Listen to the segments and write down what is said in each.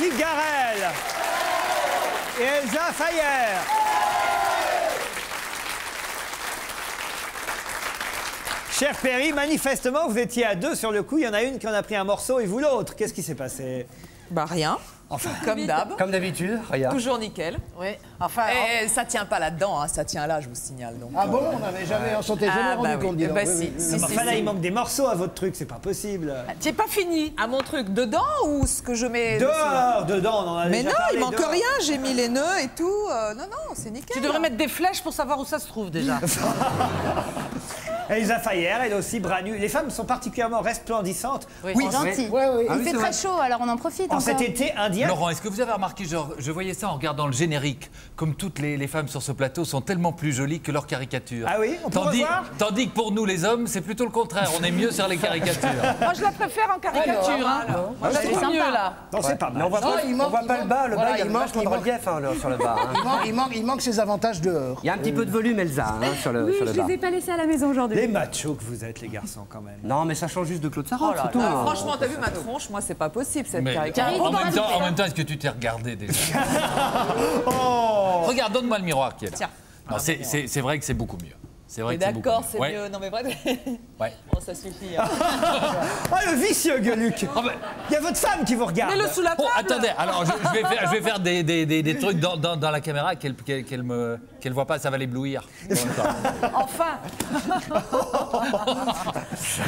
Garel et Elsa Fayer. Cher Perry, manifestement, vous étiez à deux sur le coup. Il y en a une qui en a pris un morceau et vous l'autre. Qu'est-ce qui s'est passé? Bah rien. Enfin, Comme d'hab. Comme d'habitude, regarde. Toujours nickel. Oui. Enfin. Et ça tient pas là-dedans, hein, ça tient là, je vous signale. Donc, Ah bon euh, On n'avait jamais, on s'était jamais Ah, rendu bah oui. compte, donc. Bah Oui, si, oui, oui. si, enfin, si, là, si. il manque des morceaux à votre truc. C'est pas possible. Tu pas fini. À mon truc dedans ou ce que je mets Dehors, dedans, on en a Mais déjà non, parlé, il manque dehors. rien, j'ai mis les nœuds et tout. euh, non, non, c'est nickel. Tu devrais mettre des flèches pour savoir où ça se trouve déjà. Elsa Fayer, elle aussi, bras nus. Les femmes sont particulièrement resplendissantes. Oui. Gentil. Ouais, ouais. Ah Il oui, fait très vrai. chaud, alors on en profite En encore. cet été indien. Laurent, est-ce que vous avez remarqué, genre, je voyais ça en regardant le générique, comme toutes les, les femmes sur ce plateau sont tellement plus jolies que leurs caricatures. Ah oui On peut tandis, revoir tandis que pour nous les hommes, c'est plutôt le contraire, on est mieux sur les caricatures. Moi, je la préfère en caricature. hein. Moi, je la c'est trouve sympa. mieux là. Non, c'est pas mal. on voit pas, on voit pas le bas, le bas, il manque- de relief hein, sur le bas. hein. Il manque, ses avantages dehors. Il y a un petit peu de volume, Elsa, hein, sur le, Oui, sur je le bas. les ai pas laissés à la maison aujourd'hui. Les machos que vous êtes, les garçons, quand même. Non, mais ça change juste de Claude Oh Sarraute, là c'est tout. là. Franchement, t'as vu ma tronche? Moi, c'est pas possible cette Mais caricature. en, même temps, en même temps, est-ce que tu t'es regardé déjà? Oh Regarde, donne-moi le miroir qui est là. Tiens. Non, c'est- vrai que c'est beaucoup mieux. C'est vrai T'es que c'est beaucoup d'accord, c'est Ouais, mieux? Non, mais vrai. ouais. Bon, ça suffit. hein. Oh, le vicieux Gueuluc Ah ben, Il y a votre femme qui vous regarde. Mets-le sous la Oh, attendez, alors je, je vais faire, je vais faire des, des- des- des trucs dans, dans- dans la caméra qu'elle me qu'elle voit pas, ça va l'éblouir. Enfin.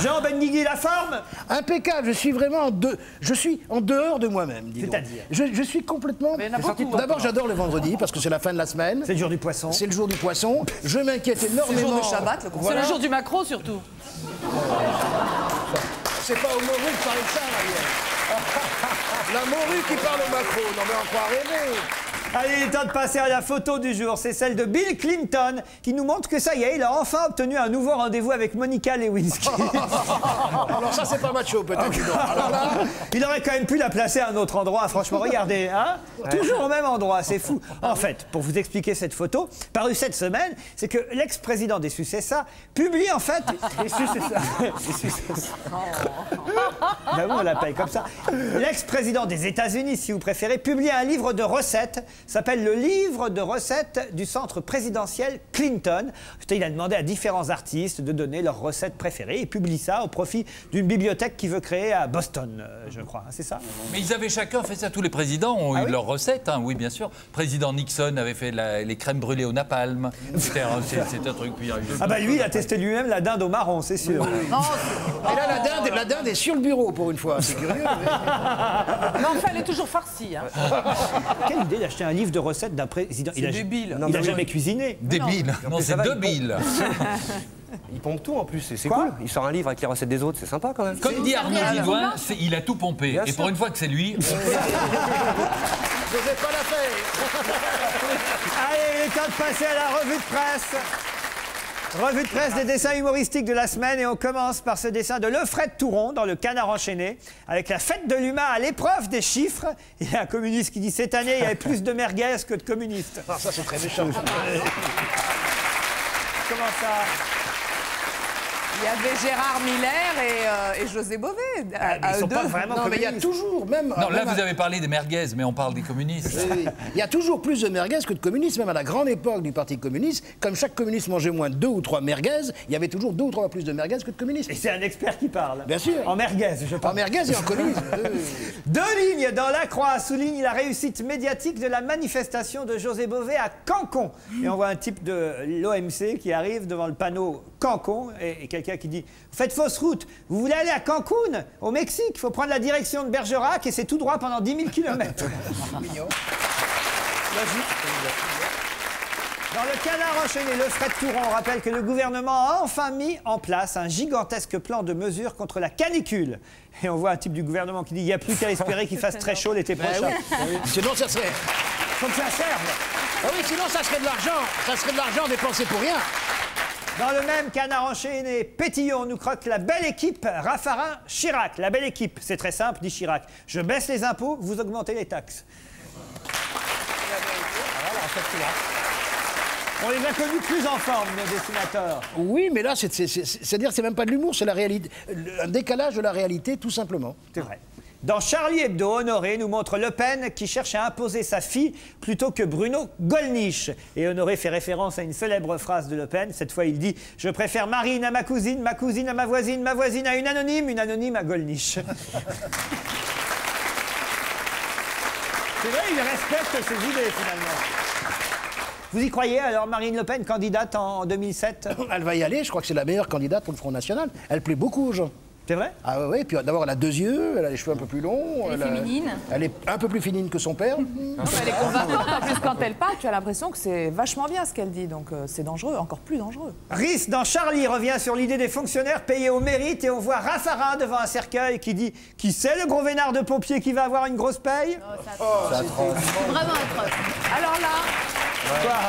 Jean Benguigui, la forme Impeccable, je suis vraiment en, de- je suis en dehors de moi-même. dis. C'est-à-dire je, je suis complètement. D'abord, j'adore le vendredi parce que c'est la fin de la semaine. C'est le jour du poisson. C'est le jour du poisson. Je m'inquiète C'est le énormément. jour de Shabbat, le C'est le jour du macro surtout. C'est pas au morue de parler de ça, Marielle. La morue qui parle au macro. Non, mais on croit rêver. Allez, il est temps de passer à la photo du jour. C'est celle de Bill Clinton qui nous montre que ça y est, il a enfin obtenu un nouveau rendez-vous avec Monica Lewinsky. Alors, ça, c'est pas macho, peut-être. là, il aurait quand même pu la placer à un autre endroit. Franchement, regardez, hein Toujours au même endroit, c'est fou. En fait, pour vous expliquer cette photo, parue cette semaine, c'est que l'ex-président des Sucessa publie en fait. Des Sucessa. Ben oui, on l'appelle comme ça. L'ex-président des États-Unis, si vous préférez, publie un livre de recettes. S'appelle le livre de recettes du centre présidentiel Clinton. Il a demandé à différents artistes de donner leurs recettes préférées et publie ça au profit d'une bibliothèque qu'il veut créer à Boston, euh, je crois. C'est ça Mais ils avaient chacun fait ça. Tous les présidents ont Ah eu oui leurs recettes, hein, oui, bien sûr. Président Nixon avait fait la- les crèmes brûlées au napalm. C'est- un truc. puis, euh, Ah bah lui, il a testé lui-même la dinde au marron, c'est sûr. et là, la dinde, la dinde est sur le bureau pour une fois. C'est curieux. mais- Mais enfin, elle est toujours farcie. hein. Quelle idée d'acheter un livre de recettes d'un président. Il a, débile. Il a jamais cuisiné. Débile. Non, c'est ça va, il débile. Il pompe tout en plus, c'est c'est cool. Il sort un livre avec les recettes des autres, c'est sympa quand même. Comme dit Arnaud c'est- il a tout pompé. Bien Et sûr. pour une fois que c'est lui, Je n'osais pas la faire. Allez, il est temps de passer à la revue de presse. Revue de presse des dessins humoristiques de la semaine et on commence par ce dessin de Lefred Touron dans le Canard enchaîné avec la fête de l'humain à l'épreuve des chiffres. Il y a un communiste qui dit cette année il y avait plus de merguez que de communistes. Ah, ça, c'est très méchant. Comment ça? Il y avait Gérard Miller et, euh, et José Bové. à- Ah, Ils eux sont pas vraiment Non, mais il y a communistes. toujours, même. non, là à- vous avez parlé des merguez, mais on parle des communistes. Oui, oui. Il y a toujours plus de merguez que de communistes, même à la grande époque du Parti communiste. Comme chaque communiste mangeait moins de deux ou trois merguez, il y avait toujours deux ou trois fois plus de merguez que de communistes. Et c'est un expert qui parle. Bien sûr. En merguez, je En parle. merguez et en communisme. Deux lignes dans la croix soulignent la réussite médiatique de la manifestation de José Bové à Cancon. Et on voit un type de l'OMC qui arrive devant le panneau Cancon et, et quelqu'un qui dit Faites fausse route, vous voulez aller à Cancun, au Mexique, il faut prendre la direction de Bergerac et c'est tout droit pendant 10 000 km. Dans le canard enchaîné, le Fred Touron rappelle que le gouvernement a enfin mis en place un gigantesque plan de mesures contre la canicule. Et on voit un type du gouvernement qui dit il n'y a plus qu'à espérer qu'il fasse très chaud l'été prochain. Sinon, ça serait. Faut que ça serve. Ah oui, sinon, ça serait de l'argent. Ça serait de l'argent dépensé pour rien. Dans le même canard enchaîné, Pétillon nous croque la belle équipe Raffarin-Chirac. La belle équipe, c'est très simple, dit Chirac. Je baisse les impôts, vous augmentez les taxes. On les a connus plus en forme, nos dessinateurs. Oui, mais là, c'est- c'est- c'est- c'est-à-dire, c'est même pas de l'humour, c'est la réalité, un décalage de la réalité, tout simplement. C'est vrai. Dans Charlie Hebdo, Honoré nous montre Le Pen qui cherche à imposer sa fille plutôt que Bruno Gollnisch. Et Honoré fait référence à une célèbre phrase de Le Pen. Cette fois, il dit Je préfère Marine à ma cousine, ma cousine à ma voisine, ma voisine à une anonyme, une anonyme à Gollnisch. C'est vrai, il respecte ses idées finalement. Vous y croyez alors, Marine Le Pen, candidate en 2007 Elle va y aller, je crois que c'est la meilleure candidate pour le Front National. Elle plaît beaucoup aux gens. C'est vrai? Ah ouais, ouais, puis d'abord elle a deux yeux, elle a les cheveux un peu plus longs. Elle est a- féminine. Elle est un peu plus féminine que son père. Elle est convaincante. En plus, quand elle parle, tu as l'impression que c'est vachement bien ce qu'elle dit. Donc, euh, c'est dangereux, encore plus dangereux. Rhys, dans Charlie, revient sur l'idée des fonctionnaires payés au mérite et on voit Raffarin devant un cercueil qui dit Qui c'est le gros vénard de pompier qui va avoir une grosse paye? Vraiment atroce. Alors là.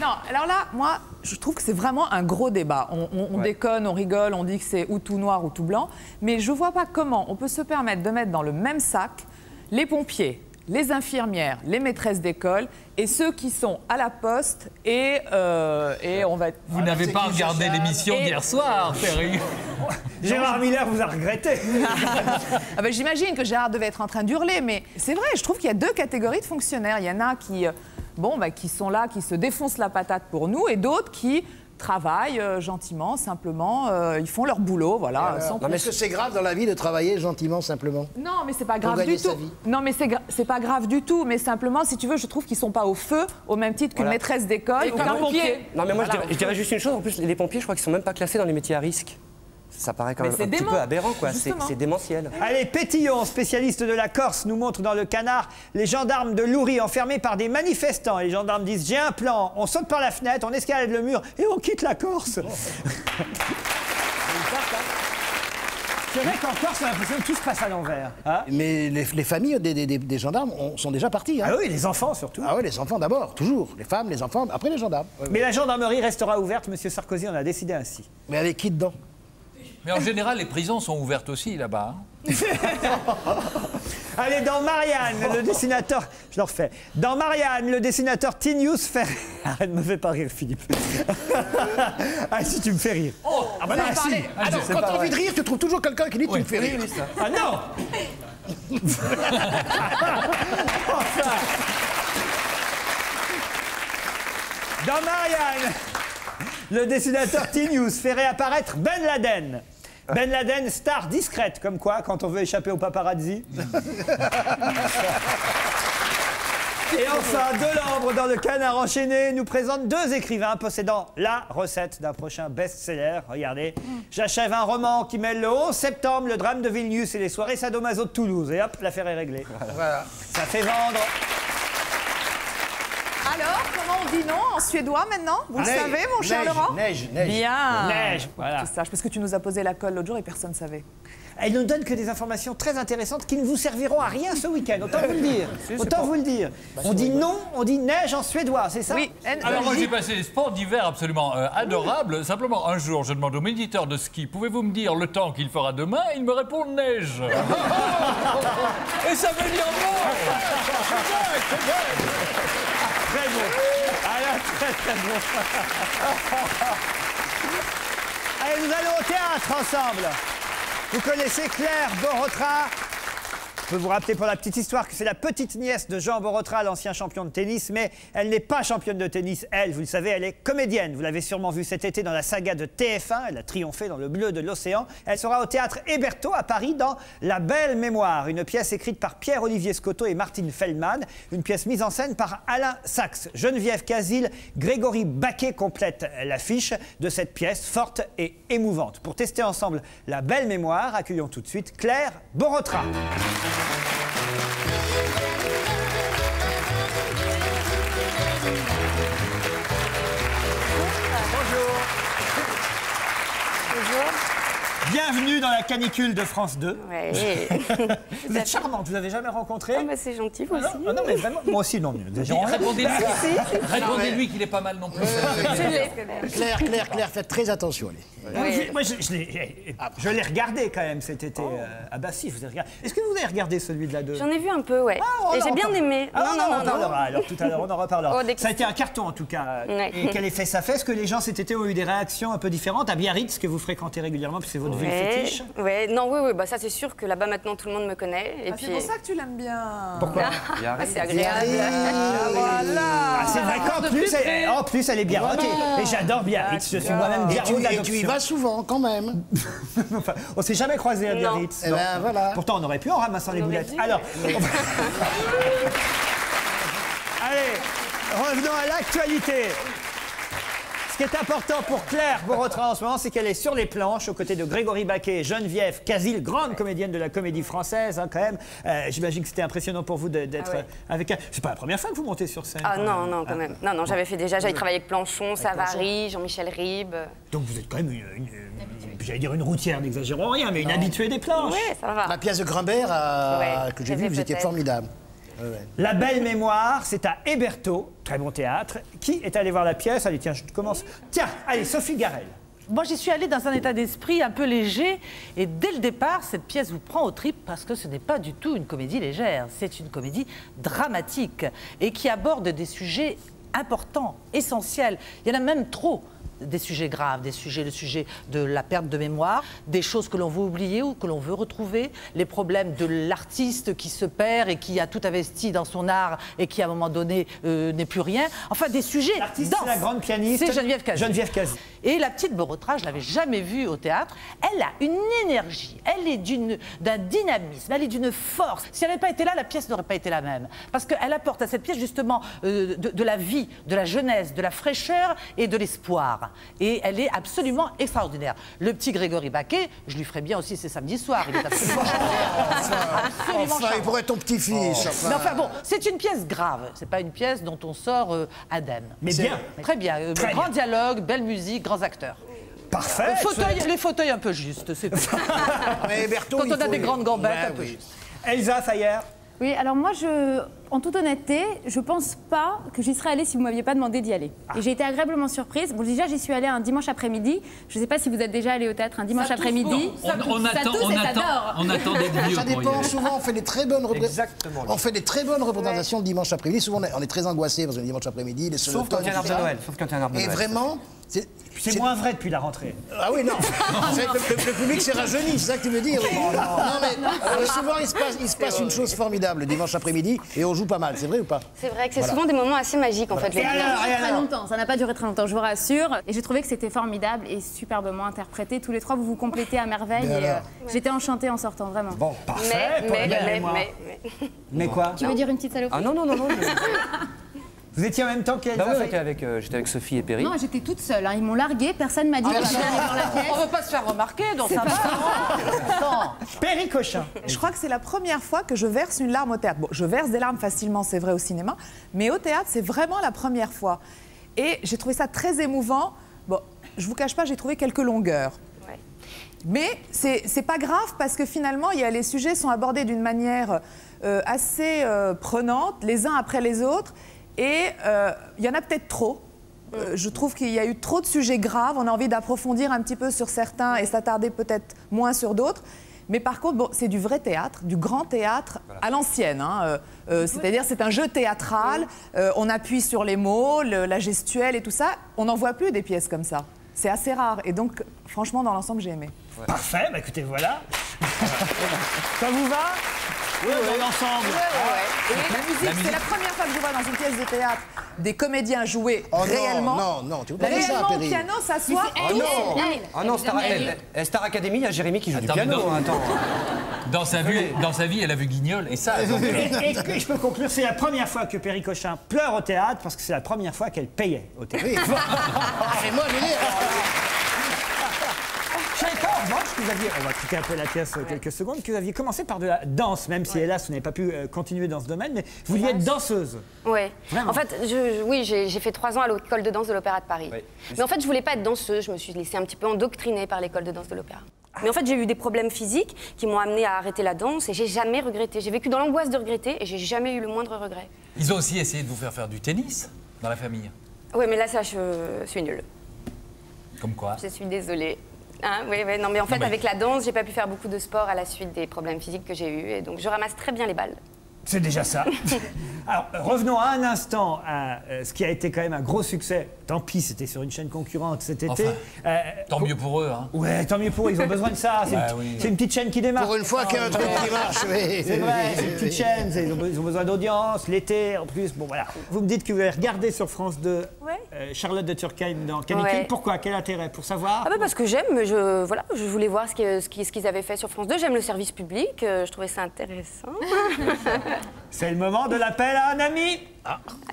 Non, alors là, moi, je trouve que c'est vraiment un gros débat. On, on- on déconne, on rigole, on dit que c'est ou tout noir ou tout blanc. Mais je vois pas comment on peut se permettre de mettre dans le même sac les pompiers, les infirmières, les maîtresses d'école et ceux qui sont à la poste et, euh, et on va. Vous n'avez pas regardé l'émission d'hier soir, Ferry. Gérard Miller vous a regretté. Ah ben, J'imagine que Gérard devait être en train d'hurler, mais c'est vrai, je trouve qu'il y a deux catégories de fonctionnaires. Il y en a qui, euh, bon, bah, qui sont là, qui se défoncent la patate pour nous, et d'autres qui travaillent euh, gentiment, simplement, euh, ils font leur boulot, voilà. sans plus. Est-ce que c'est grave dans la vie de travailler gentiment, simplement Non, mais c'est pas grave du tout. Non, mais c'est gra- pas grave du tout. Mais simplement, si tu veux, je trouve qu'ils sont pas au feu au même titre qu'une Voilà. maîtresse d'école ou qu'un pompier. pompier. Non, mais moi, je, dirais, je dirais juste une chose. En plus, les pompiers, je crois qu'ils sont même pas classés dans les métiers à risque. Ça paraît quand même un petit peu aberrant, quoi. C'est démentiel. Allez, Pétillon, spécialiste de la Corse, nous montre dans le canard les gendarmes de Loury enfermés par des manifestants. Et les gendarmes disent J'ai un plan, on saute par la fenêtre, on escalade le mur et on quitte la Corse. C'est vrai qu'en Corse, on a l'impression que tout se passe à l'envers. hein Mais les, les familles des, des- des- des gendarmes ont- sont déjà parties. hein. ah oui, les enfants surtout. Ah oui, les enfants d'abord, toujours. Les femmes, les enfants, après les gendarmes. Mais la gendarmerie restera ouverte, Monsieur Sarkozy en a décidé ainsi. Mais avec qui dedans? Mais en général, les prisons sont ouvertes aussi là-bas. hein. Allez, dans Marianne, le dessinateur. Je le refais. Dans Marianne, le dessinateur Tinius fait. Arrête, me fais pas rire, Philippe. ah, si tu me fais rire. Oh, Ah bah non, si. Alors, quand t'as envie de rire, tu trouves toujours quelqu'un qui dit tu me fais rire. Ah non Enfin. Dans Marianne, le dessinateur Tinius fait réapparaître Ben Laden. Ben Laden, star discrète, comme quoi, quand on veut échapper au paparazzi. Et enfin, Delambre, dans le canard enchaîné, nous présente deux écrivains possédant la recette d'un prochain best-seller. Regardez, j'achève un roman qui mêle le 11 septembre, le drame de Vilnius et les soirées sadomaso de Toulouse. Et hop, l'affaire est réglée. Ça fait vendre. Alors, comment on dit non en suédois maintenant Vous le Neige, savez, mon cher neige, Laurent neige, neige. Bien. Neige, voilà. Tu saches, parce que tu nous as posé la colle l'autre jour et personne ne savait. Elle ne donne que des informations très intéressantes qui ne vous serviront à rien ce week-end. Autant vous le dire. Autant vous le dire. On dit non, on dit neige en suédois, c'est ça Oui, N- Alors moi j'ai passé des sports d'hiver absolument euh, adorables. Simplement un jour je demande au méditeur de ski pouvez-vous me dire le temps qu'il fera demain? Il me répond neige. Et ça veut dire non très très bon. Allez, nous allons au théâtre ensemble. Vous connaissez Claire Borotra Je peux vous rappeler pour la petite histoire que c'est la petite nièce de Jean Borotra, l'ancien champion de tennis, mais elle n'est pas championne de tennis, elle, vous le savez, elle est comédienne. Vous l'avez sûrement vue cet été dans la saga de TF1, elle a triomphé dans le bleu de l'océan. Elle sera au théâtre Héberto à Paris dans La Belle Mémoire, une pièce écrite par Pierre-Olivier Scotto et Martine Feldman, une pièce mise en scène par Alain Sachs. Geneviève Casil, Grégory Baquet complètent l'affiche de cette pièce forte et émouvante. Pour tester ensemble La Belle Mémoire, accueillons tout de suite Claire Borotra. Bien Bienvenue dans la canicule de France 2. Ouais. Vous êtes charmante, vous avez jamais rencontré Ah, bah, c'est gentil, vous Ah aussi. ah non, mais vraiment, moi aussi, non. Répondez-lui Répondez-lui qu'il est pas mal non plus. Claire, Claire, Claire, faites très attention. allez. Ouais. Moi, je, je l'ai je l'ai regardé quand même cet été. euh, ah bah si, je vous ai regardé. Est-ce que vous avez regardé celui de la 2 J'en ai vu un peu, ouais. Ah, Et j'ai bien aimé. Ah, non, on en non, non, alors tout à l'heure, on en reparlera. Oh, ça a été un carton en tout cas. Ouais. Et quel effet ça fait? Est-ce que les gens cet été ont eu des réactions un peu différentes? À Biarritz, que vous fréquentez régulièrement, puis c'est votre ville Ouais, fétiche ouais, non, oui, oui, bah ça c'est sûr que là-bas maintenant tout le monde me connaît. Et Ah, puis... C'est pour ça que tu l'aimes bien. Pourquoi Ah, c'est agréable. Voilà. Ah, C'est vrai qu'en plus, elle, en plus, elle est bien rotée. Et j'adore Biarritz, je suis moi-même tu, et tu y vas souvent, quand même. Enfin, on s'est jamais croisé à. Biarritz. Eh ben, voilà. Pourtant, on aurait pu en ramassant les aurait boulettes. dû. Alors, on allez, revenons à l'actualité. Ce qui est important pour Claire Borotra en ce moment, c'est qu'elle est sur les planches aux côtés de Grégory Baquet et Geneviève Casil, grande comédienne de la comédie française, hein, quand même. Euh, J'imagine que c'était impressionnant pour vous d'être Ah ouais. euh, avec elle. C'est pas la première fois que vous montez sur scène. Ah non, non, quand même. Non, non, j'avais fait déjà, j'avais travaillé avec Planchon, Savary, Jean-Michel Ribes. Donc vous êtes quand même une, une- une- j'allais dire une routière, n'exagérons rien, mais une habituée des planches. Ouais, ça va. La pièce de Grimbert Ouais, que j'ai vue, vous étiez formidable. La belle mémoire, c'est à Héberto, très bon théâtre. Qui est allé voir la pièce Allez, tiens, je commence. Tiens, allez, Sophie Garel. Moi, j'y suis allée dans un état d'esprit un peu léger. Et dès le départ, cette pièce vous prend au trip parce que ce n'est pas du tout une comédie légère. C'est une comédie dramatique et qui aborde des sujets importants, essentiels. Il y en a même trop des sujets graves, des sujets, le sujet de la perte de mémoire, des choses que l'on veut oublier ou que l'on veut retrouver, les problèmes de l'artiste qui se perd et qui a tout investi dans son art et qui à un moment donné euh, n'est plus rien. Enfin, des sujets L'artiste, c'est la grande pianiste. C'est Geneviève Cazin. Geneviève Cazin. Et la petite Borotra, je l'avais jamais vue au théâtre. Elle a une énergie, elle est d'une- d'un dynamisme, elle est d'une force. Si elle n'avait pas été là, la pièce n'aurait pas été la même. Parce qu'elle apporte à cette pièce justement euh, de, de la vie, de la jeunesse, de la fraîcheur et de l'espoir. Et elle est absolument extraordinaire. Le petit Grégory Baquet, je lui ferais bien aussi ses samedis soirs. Il est absolument. Absolument Enfin, il pourrait être ton petit-fils. enfin. Mais enfin bon, c'est une pièce grave. C'est pas une pièce dont on sort euh, indemne. Mais bien. Très bien. Euh, Très grand bien. dialogue, belle musique, grands acteurs. Parfait. Les fauteuils, les fauteuils un peu justes, c'est tout. Mais Berthaud, Quand on a faut- des grandes gambettes, Ouais, un peu oui. juste. Elsa Fayer. Oui, alors moi, je, en toute honnêteté, je pense pas que j'y serais allée si vous m'aviez pas demandé d'y aller. Et j'ai été agréablement surprise. Bon, déjà, j'y suis allée un dimanche après-midi. Je sais pas si vous êtes déjà allé au théâtre un dimanche après-midi. On, on attend, on et attend, on attend d'être Ça dépend. Souvent, on fait des très bonnes représentations. Exactement. On fait des très bonnes représentations le dimanche après-midi. Souvent, on est, on est très angoissé parce que le dimanche après-midi, les Sauf quand il y a un arbre de. Noël. Sauf quand il y a un arbre de Et Noël. vraiment, c'est moins vrai depuis la rentrée. Ah oui, non. C'est vrai que le, le public s'est rajeuni, c'est ça que tu veux dire oui. Non, mais euh, souvent, il se passe, il se passe une chose formidable le dimanche après-midi et on joue pas mal. C'est vrai ou pas? C'est vrai que c'est souvent des moments assez magiques en fait. Et les alors, et Très alors longtemps, ça n'a pas duré très longtemps, je vous rassure. Et j'ai trouvé que c'était formidable et superbement interprété. Tous les trois, vous vous complétez à merveille. Euh, j'étais enchantée en sortant, vraiment. Bon, parfait. Mais, mais, mais. Mais quoi? Tu veux dire une petite saloperie? Ah non, non, non, non. Vous étiez en même temps qu'Elsa Bah oui, j'étais avec, euh, j'étais avec Sophie et Perry. Non, j'étais toute seule. hein. Ils m'ont larguée, personne m'a dit que j'allais aller dans la pièce. On veut pas se faire remarquer, donc ça va. Attends. Perry Cochin. Je crois que c'est la première fois que je verse une larme au théâtre. Bon, je verse des larmes facilement, c'est vrai au cinéma, mais au théâtre, c'est vraiment la première fois. Et j'ai trouvé ça très émouvant. Bon, je vous cache pas, j'ai trouvé quelques longueurs. Ouais. Mais c'est c'est pas grave parce que finalement, il y a, les sujets sont abordés d'une manière euh, assez euh, prenante, les uns après les autres. Et euh, il y en a peut-être trop. Euh, je trouve qu'il y a eu trop de sujets graves. On a envie d'approfondir un petit peu sur certains et s'attarder peut-être moins sur d'autres. Mais par contre, bon, c'est du vrai théâtre, du grand théâtre à l'ancienne. hein. Euh, euh, C'est-à-dire, c'est un jeu théâtral. euh, on appuie sur les mots, le- la gestuelle et tout ça. On n'en voit plus des pièces comme ça. C'est assez rare. Et donc, franchement, dans l'ensemble, j'ai aimé. Parfait, bah écoutez, voilà. Ça vous va Oui, on est ensemble. Et la musique, c'est la première fois que je vois dans une pièce de théâtre des comédiens jouer Oh réellement. non, non, tu veux pas dire ça, réellement au piano, s'asseoir. Oh non Ah non, Star, eh, Star Academy, il y a Jérémy qui joue Attends, du piano. mais non. attends. Dans sa, vie, dans sa vie, elle a vu Guignol et ça. donc, euh, Et, et que je peux conclure, c'est la première fois que Perry Cochin pleure au théâtre parce que c'est la première fois qu'elle payait au théâtre. Oui. Et moi, savais pas, en revanche, que vous aviez, on va quitter un peu la pièce euh, quelques secondes, que vous aviez commencé par de la danse, même si hélas, vous n'avez pas pu euh, continuer dans ce domaine, mais vous vouliez être danseuse. Vraiment En fait, je, je- oui, j'ai j'ai fait trois ans à l'école de danse de l'Opéra de Paris. Oui. Mais en fait, je voulais pas être danseuse. Je me suis laissée un petit peu endoctriner par l'école de danse de l'Opéra. Mais en fait, j'ai eu des problèmes physiques qui m'ont amené à arrêter la danse et j'ai jamais regretté. J'ai vécu dans l'angoisse de regretter et j'ai jamais eu le moindre regret. Ils ont aussi essayé de vous faire faire du tennis dans la famille. Oui, mais là, ça, je suis nulle. Comme quoi Je suis désolée. Hein, oui, oui, non, mais en fait, mais- avec la danse, j'ai pas pu faire beaucoup de sport à la suite des problèmes physiques que j'ai eus. Et donc, je ramasse très bien les balles. C'est déjà ça. Alors, revenons un instant à euh, ce qui a été quand même un gros succès. Tant pis, c'était sur une chaîne concurrente cet été. Enfin, Euh, Tant mieux pour eux. Hein. Ouais, tant mieux pour eux, ils ont besoin de ça. C'est Bah une, oui. c'est une petite chaîne qui démarre. Pour une fois qu'il y a un truc qui marche, oui. C'est vrai, c'est une petite chaîne, ils ont, ils ont besoin d'audience, l'été en plus. Bon voilà. Vous me dites que vous avez regardé sur France 2 Ouais. euh, Charlotte de Turckheim dans Canicule. Ouais. Pourquoi? Quel intérêt? Pour savoir? Ah bah parce que j'aime, je, voilà, je voulais voir ce qu'ils ce avaient fait sur France 2. J'aime le service public, euh, je trouvais ça intéressant. C'est le moment de l'appel à un ami.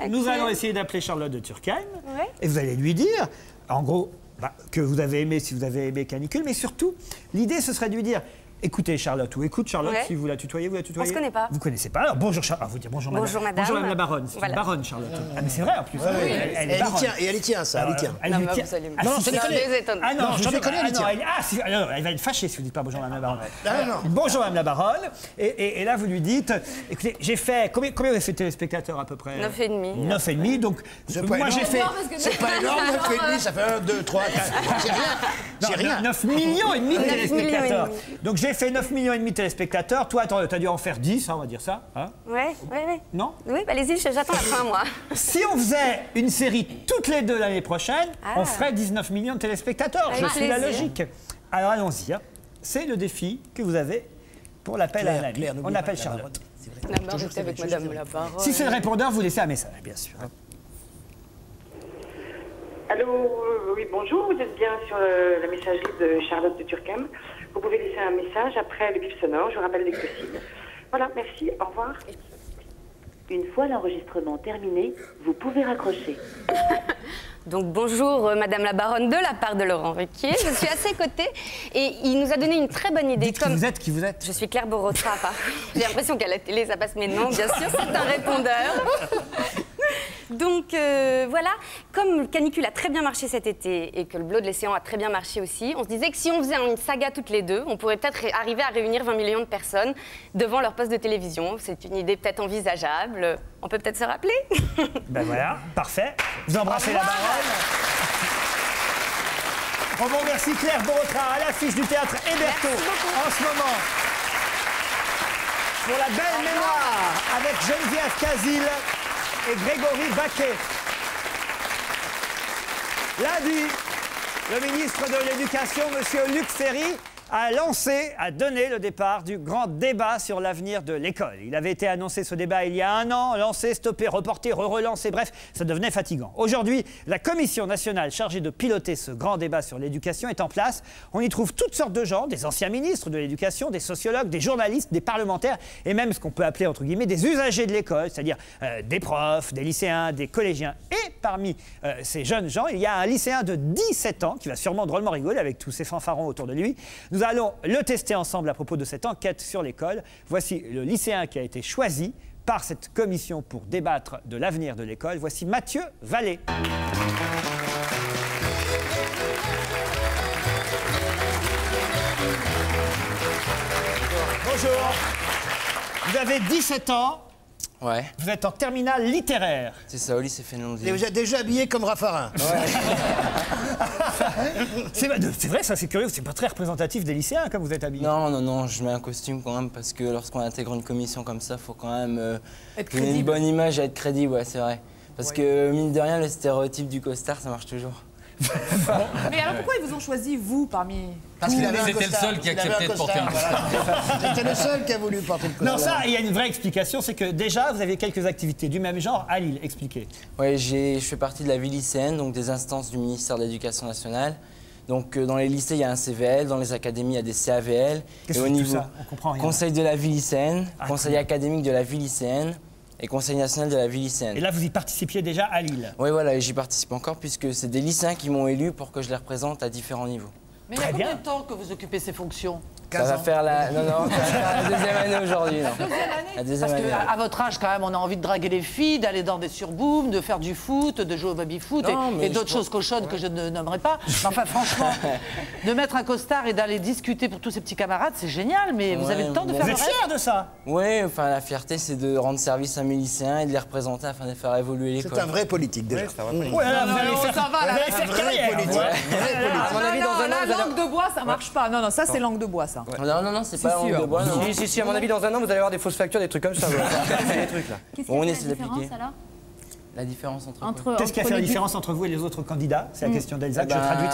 Nous Ok. allons essayer d'appeler Charlotte de Turckheim. Ouais. Et vous allez lui dire, en gros, bah, que vous avez aimé si vous avez aimé Canicule, mais surtout, l'idée, ce serait de lui dire. Écoutez Charlotte ou écoute Charlotte Ouais. si vous la tutoyez, vous la tutoyez. se connaît pas. Vous connaissez pas. Alors bonjour Charlotte. Ah, vous dire bonjour, Bonjour, madame. Bonjour madame la baronne. C'est Voilà. une baronne Charlotte. Ah mais c'est vrai en plus. Elle, elle est Elle y tient, et elle y tient, ça, elle y tient. Elle Non, tient- absolument. Ah, Non, c'est. Ah non, Non, je pas. elle y Ah non, tient. elle- ah, alors, elle va être fâchée si vous dites pas bonjour madame la baronne. Ah, non. Bonjour madame la baronne. Et, là vous lui dites, écoutez, j'ai fait combien, combien vous avez fait de téléspectateurs à peu près? Neuf et demi. Neuf et demi. Donc C'est pas moi j'ai fait. C'est pas énorme, 9 et demi, ça fait 1, 2, 3, 4. C'est rien. C'est rien. 9 millions et demi de 9 millions et téléspectateurs. Donc j'ai fait 9 millions et demi de téléspectateurs. Toi, attends, t'as dû en faire 10, hein, on va dire ça. hein Ouais, ouais, ouais. non? Oui, bah allez-y, j'attends la fin, moi. Si on faisait une série toutes les deux l'année prochaine, Ah. on ferait 19 millions de téléspectateurs. Avec Je suis la logique. Alors allons-y. hein. C'est le défi que vous avez pour l'appel à un Claire, on appelle la Charlotte. vrai. Non, avec madame la. Si c'est le répondeur, vous laissez un message, bien sûr. Allô, euh, oui, bonjour, vous êtes bien sur euh, la messagerie de Charlotte de Turckheim. Vous pouvez laisser un message après le bip sonore, je vous rappelle dès que possible. Voilà, merci, au revoir. Une fois l'enregistrement terminé, vous pouvez raccrocher. Donc bonjour euh, Madame la Baronne de la part de Laurent Ruquier. Je suis à ses côtés et il nous a donné une très bonne idée. Dites qui vous êtes, qui vous êtes. Je suis Claire Borotra. enfin, J'ai l'impression qu'à la télé ça passe, mais non, bien sûr, c'est un répondeur. Donc euh, voilà, comme le canicule a très bien marché cet été et que le Bleu de l'Océan a très bien marché aussi, on se disait que si on faisait une saga toutes les deux, on pourrait peut-être arriver à réunir 20 millions de personnes devant leur poste de télévision. C'est une idée peut-être envisageable. On peut peut-être se rappeler Ben voilà, parfait. Vous embrassez la baronne. On vous remercie Claire Borotra à l'affiche du théâtre Héberto en ce moment. Pour la belle mémoire avec Geneviève Casil et Grégory Baquet. Lundi, le ministre de l'Éducation, M. Luc Ferry, a lancé, a donné le départ du grand débat sur l'avenir de l'école. Il avait été annoncé ce débat il y a un an, lancé, stoppé, reporté, re-relancé, bref, ça devenait fatigant. Aujourd'hui, la commission nationale chargée de piloter ce grand débat sur l'éducation est en place. On y trouve toutes sortes de gens, des anciens ministres de l'éducation, des sociologues, des journalistes, des parlementaires et même ce qu'on peut appeler entre guillemets des usagers de l'école, c'est-à-dire euh, des profs, des lycéens, des collégiens. Et parmi euh, ces jeunes gens, il y a un lycéen de 17 ans qui va sûrement drôlement rigoler avec tous ces fanfarons autour de lui. Nous allons le tester ensemble à propos de cette enquête sur l'école. Voici le lycéen qui a été choisi par cette commission pour débattre de l'avenir de l'école. Voici Mathieu Vallée. Bonjour. Vous avez 17 ans. Ouais, Vous êtes en terminale littéraire. c'est ça, au lycée Fénon Et vous êtes déjà habillé comme Raffarin. C'est c'est vrai, ça c'est curieux, c'est pas très représentatif des lycéens comme vous êtes habillés. Non, non, non, je mets un costume quand même parce que lorsqu'on intègre une commission comme ça, faut quand même euh, Être donner une bonne image et être crédible, ouais, c'est vrai. Parce que mine de rien, le stéréotype du costard, ça marche toujours. Mais alors pourquoi ils vous ont choisi, vous, parmi. Parce qu'il avait un C'était le seul qui acceptait de porter un costard. C'était le seul qui a voulu porter le costard. Non, ça, il y a une vraie explication, c'est que déjà, vous avez quelques activités du même genre à Lille. Expliquez. Ouais, j'ai- je fais partie de la vie lycéenne, donc des instances du ministère de l'Éducation nationale. Donc euh, dans les lycées, il y a un CVL, dans les académies, il y a des CAVL. Qu'est-ce et que au c'est tout niveau ça? On comprend rien. conseil de la vie lycéenne, Ah, conseil cool. académique de la vie lycéenne et conseil national de la vie lycéenne. Et là, vous y participiez déjà à Lille. Oui, voilà, et j'y participe encore puisque c'est des lycéens qui m'ont élu pour que je les représente à différents niveaux. Mais Très il y a bien. combien de temps que vous occupez ces fonctions? Ça 15 va faire la. Non, non, ça va faire la deuxième année aujourd'hui. La deuxième Parce année. qu'à à votre âge, quand même, on a envie de draguer les filles, d'aller dans des surbooms, de faire du foot, de jouer au baby-foot et- d'autres choses cochonnes que je ne nommerai pas. Mais enfin, franchement, de mettre un costard et d'aller discuter pour tous ces petits camarades, c'est génial, mais vous Ouais, avez le temps de faire Vous êtes fier de ça? Oui, enfin, la fierté, c'est de rendre service à mes lycéens et de les représenter afin de faire évoluer l'école. C'est un vrai politique déjà. Ouais, là, vous allez non, faire, ça va, là, vous allez faire vrai carrière. politique? vous. Ah, À mon avis, non, dans un an, la vous allez- langue de bois, ça marche pas. Non, non, ça, c'est langue de bois, ça. Non, non, non, c'est pas sûr. de bois, non. Si, si, si, à mon avis, dans un an, vous allez avoir des fausses factures, des trucs comme ça. voilà. Des trucs là. Qu'est-ce Bon, on essaie la différence d'appliquer. alors La différence entre. Qu'est-ce qui a fait la différence entre vous et les autres candidats? C'est la question d'Elsa. Eh Je, ben, traduis,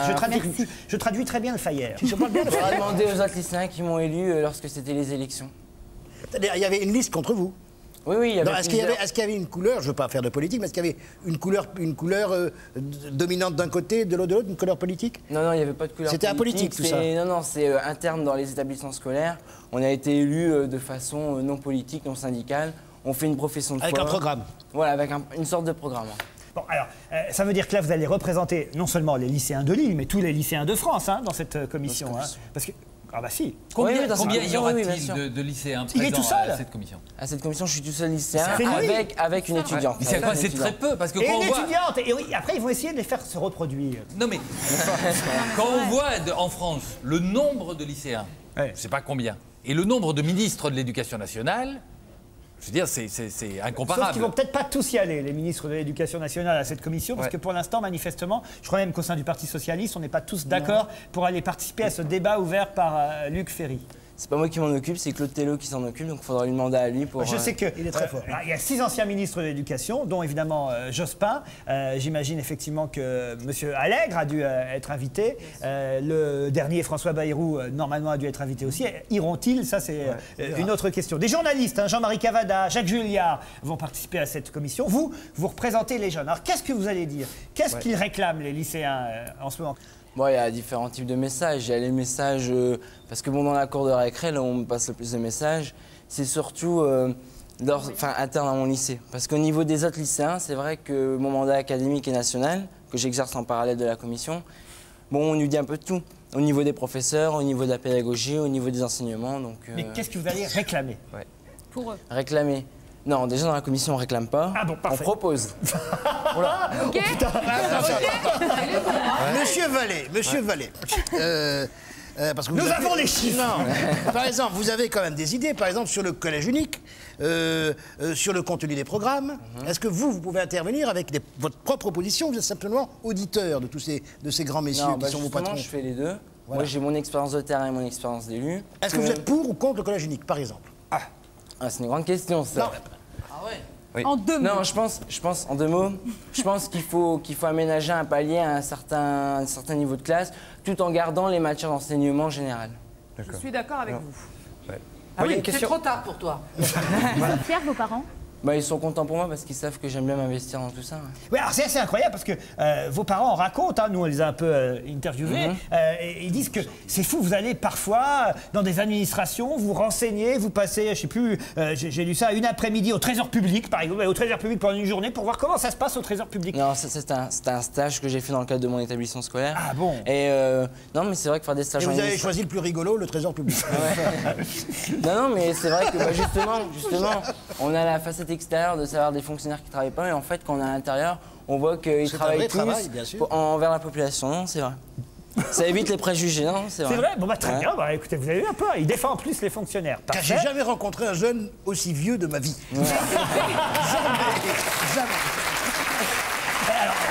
je, traduis, je très bien le Fayer. On va demander aux autres lycéens qui m'ont élu euh, lorsque c'était les élections. C'est-à-dire, Il y avait une liste contre vous. Oui, oui, il y avait Non, Est-ce qu'il y, qu'il y avait une couleur, je ne veux pas faire de politique, mais est-ce qu'il y avait une couleur, une couleur euh, dominante d'un côté, de l'autre de l'autre, une couleur politique? Non, non, il n'y avait pas de couleur C'était apolitique, tout c'est- ça. Non, non, c'est euh, interne dans les établissements scolaires. On a été élus euh, de façon euh, non politique, non syndicale. On fait une profession de Avec foi. un programme. Voilà, avec un- une sorte de programme. Bon, alors, euh, ça veut dire que là, vous allez représenter non seulement les lycéens de Lille, mais tous les lycéens de France hein, dans cette euh, commission. Dans cette hein. commission. Parce que, ah bah si. Combien, Oui, oui, dans cette combien y aura-t-il de, de lycéens Il est présents tout seul à cette commission À cette commission, je suis tout seul lycéen avec, avec une étudiante. Mais c'est très peu, parce que Et quand une on voit... étudiante. Et oui, après, ils vont essayer de les faire se reproduire. Non mais, quand on voit de- en France le nombre de lycéens, Ouais. je ne sais pas combien, et le nombre de ministres de l'Éducation nationale, je veux dire, c'est- c'est Sauf incomparable. qu'ils vont peut-être pas tous y aller, les ministres de l'Éducation nationale, à cette commission, parce Ouais. que pour l'instant, manifestement, je crois même qu'au sein du Parti socialiste, on n'est pas tous d'accord pour aller participer à ce débat ouvert par euh, Luc Ferry. C'est pas moi qui m'en occupe, c'est Claude Tello qui s'en occupe, donc il faudra lui demander à lui pour. Je euh, sais que il est très euh, fort. Il y a six anciens ministres de l'Éducation, dont évidemment euh, Jospin. Euh, J'imagine effectivement que M. Allègre a dû euh, être invité. Euh, le dernier, François Bayrou, euh, normalement a dû être invité aussi. Iront-ils? Ça, c'est euh, une autre question. Des journalistes, hein, Jean-Marie Cavada, Jacques Julliard, vont participer à cette commission. Vous, vous représentez les jeunes. Alors, qu'est-ce que vous allez dire? Qu'est-ce qu'ils réclament, les lycéens, euh, en ce moment? Bon, il y a différents types de messages. Il y a les messages. euh, parce que bon, dans la cour de récré, là où on me passe le plus de messages, c'est surtout euh, lors- enfin, interne à mon lycée. Parce qu'au niveau des autres lycéens, c'est vrai que mon mandat académique et national, que j'exerce en parallèle de la commission, bon, on nous dit un peu de tout. Au niveau des professeurs, au niveau de la pédagogie, au niveau des enseignements. Donc, euh, Mais qu'est-ce que vous allez réclamer? Pour eux réclamer. Non, déjà dans la commission, on réclame pas. Ah bon, on parfait. propose. Ok Monsieur Vallée, Monsieur Vallée. euh, euh, parce que Nous avez- avons les chiffres. Non. Par exemple, vous avez quand même des idées, par exemple, sur le collège unique, euh, euh, sur le contenu des programmes. Est-ce que vous, vous pouvez intervenir avec des- votre propre proposition Vous êtes simplement auditeur de tous ces, de ces grands messieurs Non, qui bah, sont vos patrons. je fais les deux. Voilà. Moi, j'ai mon expérience de terrain et mon expérience d'élu. Est-ce que vous êtes pour ou contre le collège unique, par exemple? Ah, c'est une grande question, ça. Non. En deux mots. Non, je pense, je pense, en deux mots, je pense qu'il faut, qu'il faut aménager un palier à un certain, un certain niveau de classe, tout en gardant les matières d'enseignement général. Je suis d'accord avec vous. Ah oui, c'est trop tard pour toi. Fiers, vos parents? Bah, ils sont contents pour moi parce qu'ils savent que j'aime bien m'investir dans tout ça. Oui, alors c'est assez incroyable parce que euh, vos parents en racontent, hein, nous on les a un peu euh, interviewés, Mhm. euh, et ils disent que c'est fou, vous allez parfois dans des administrations, vous renseignez, vous passez, je sais plus, j'ai lu ça, une après-midi au Trésor public, par exemple, au Trésor public pendant une journée pour voir comment ça se passe au Trésor public. Non, c'est un, un stage que j'ai fait dans le cadre de mon établissement scolaire. Ah bon Et non, mais c'est vrai que faire des Et stages en vous avez choisi le plus rigolo, le trésor public. Non, non, mais c'est vrai que bah, justement, justement, on a la facette extérieure de savoir des fonctionnaires qui travaillent pas, et en fait, quand on est à l'intérieur, on voit qu'ils travaillent tous travail, envers la population. C'est vrai. Ça évite les préjugés, non C'est vrai. C'est vrai Bon bah très Ouais. bien, bah, écoutez, vous avez eu un peu, il défend en plus les fonctionnaires. Car j'ai jamais rencontré un jeune aussi vieux de ma vie. jamais, jamais.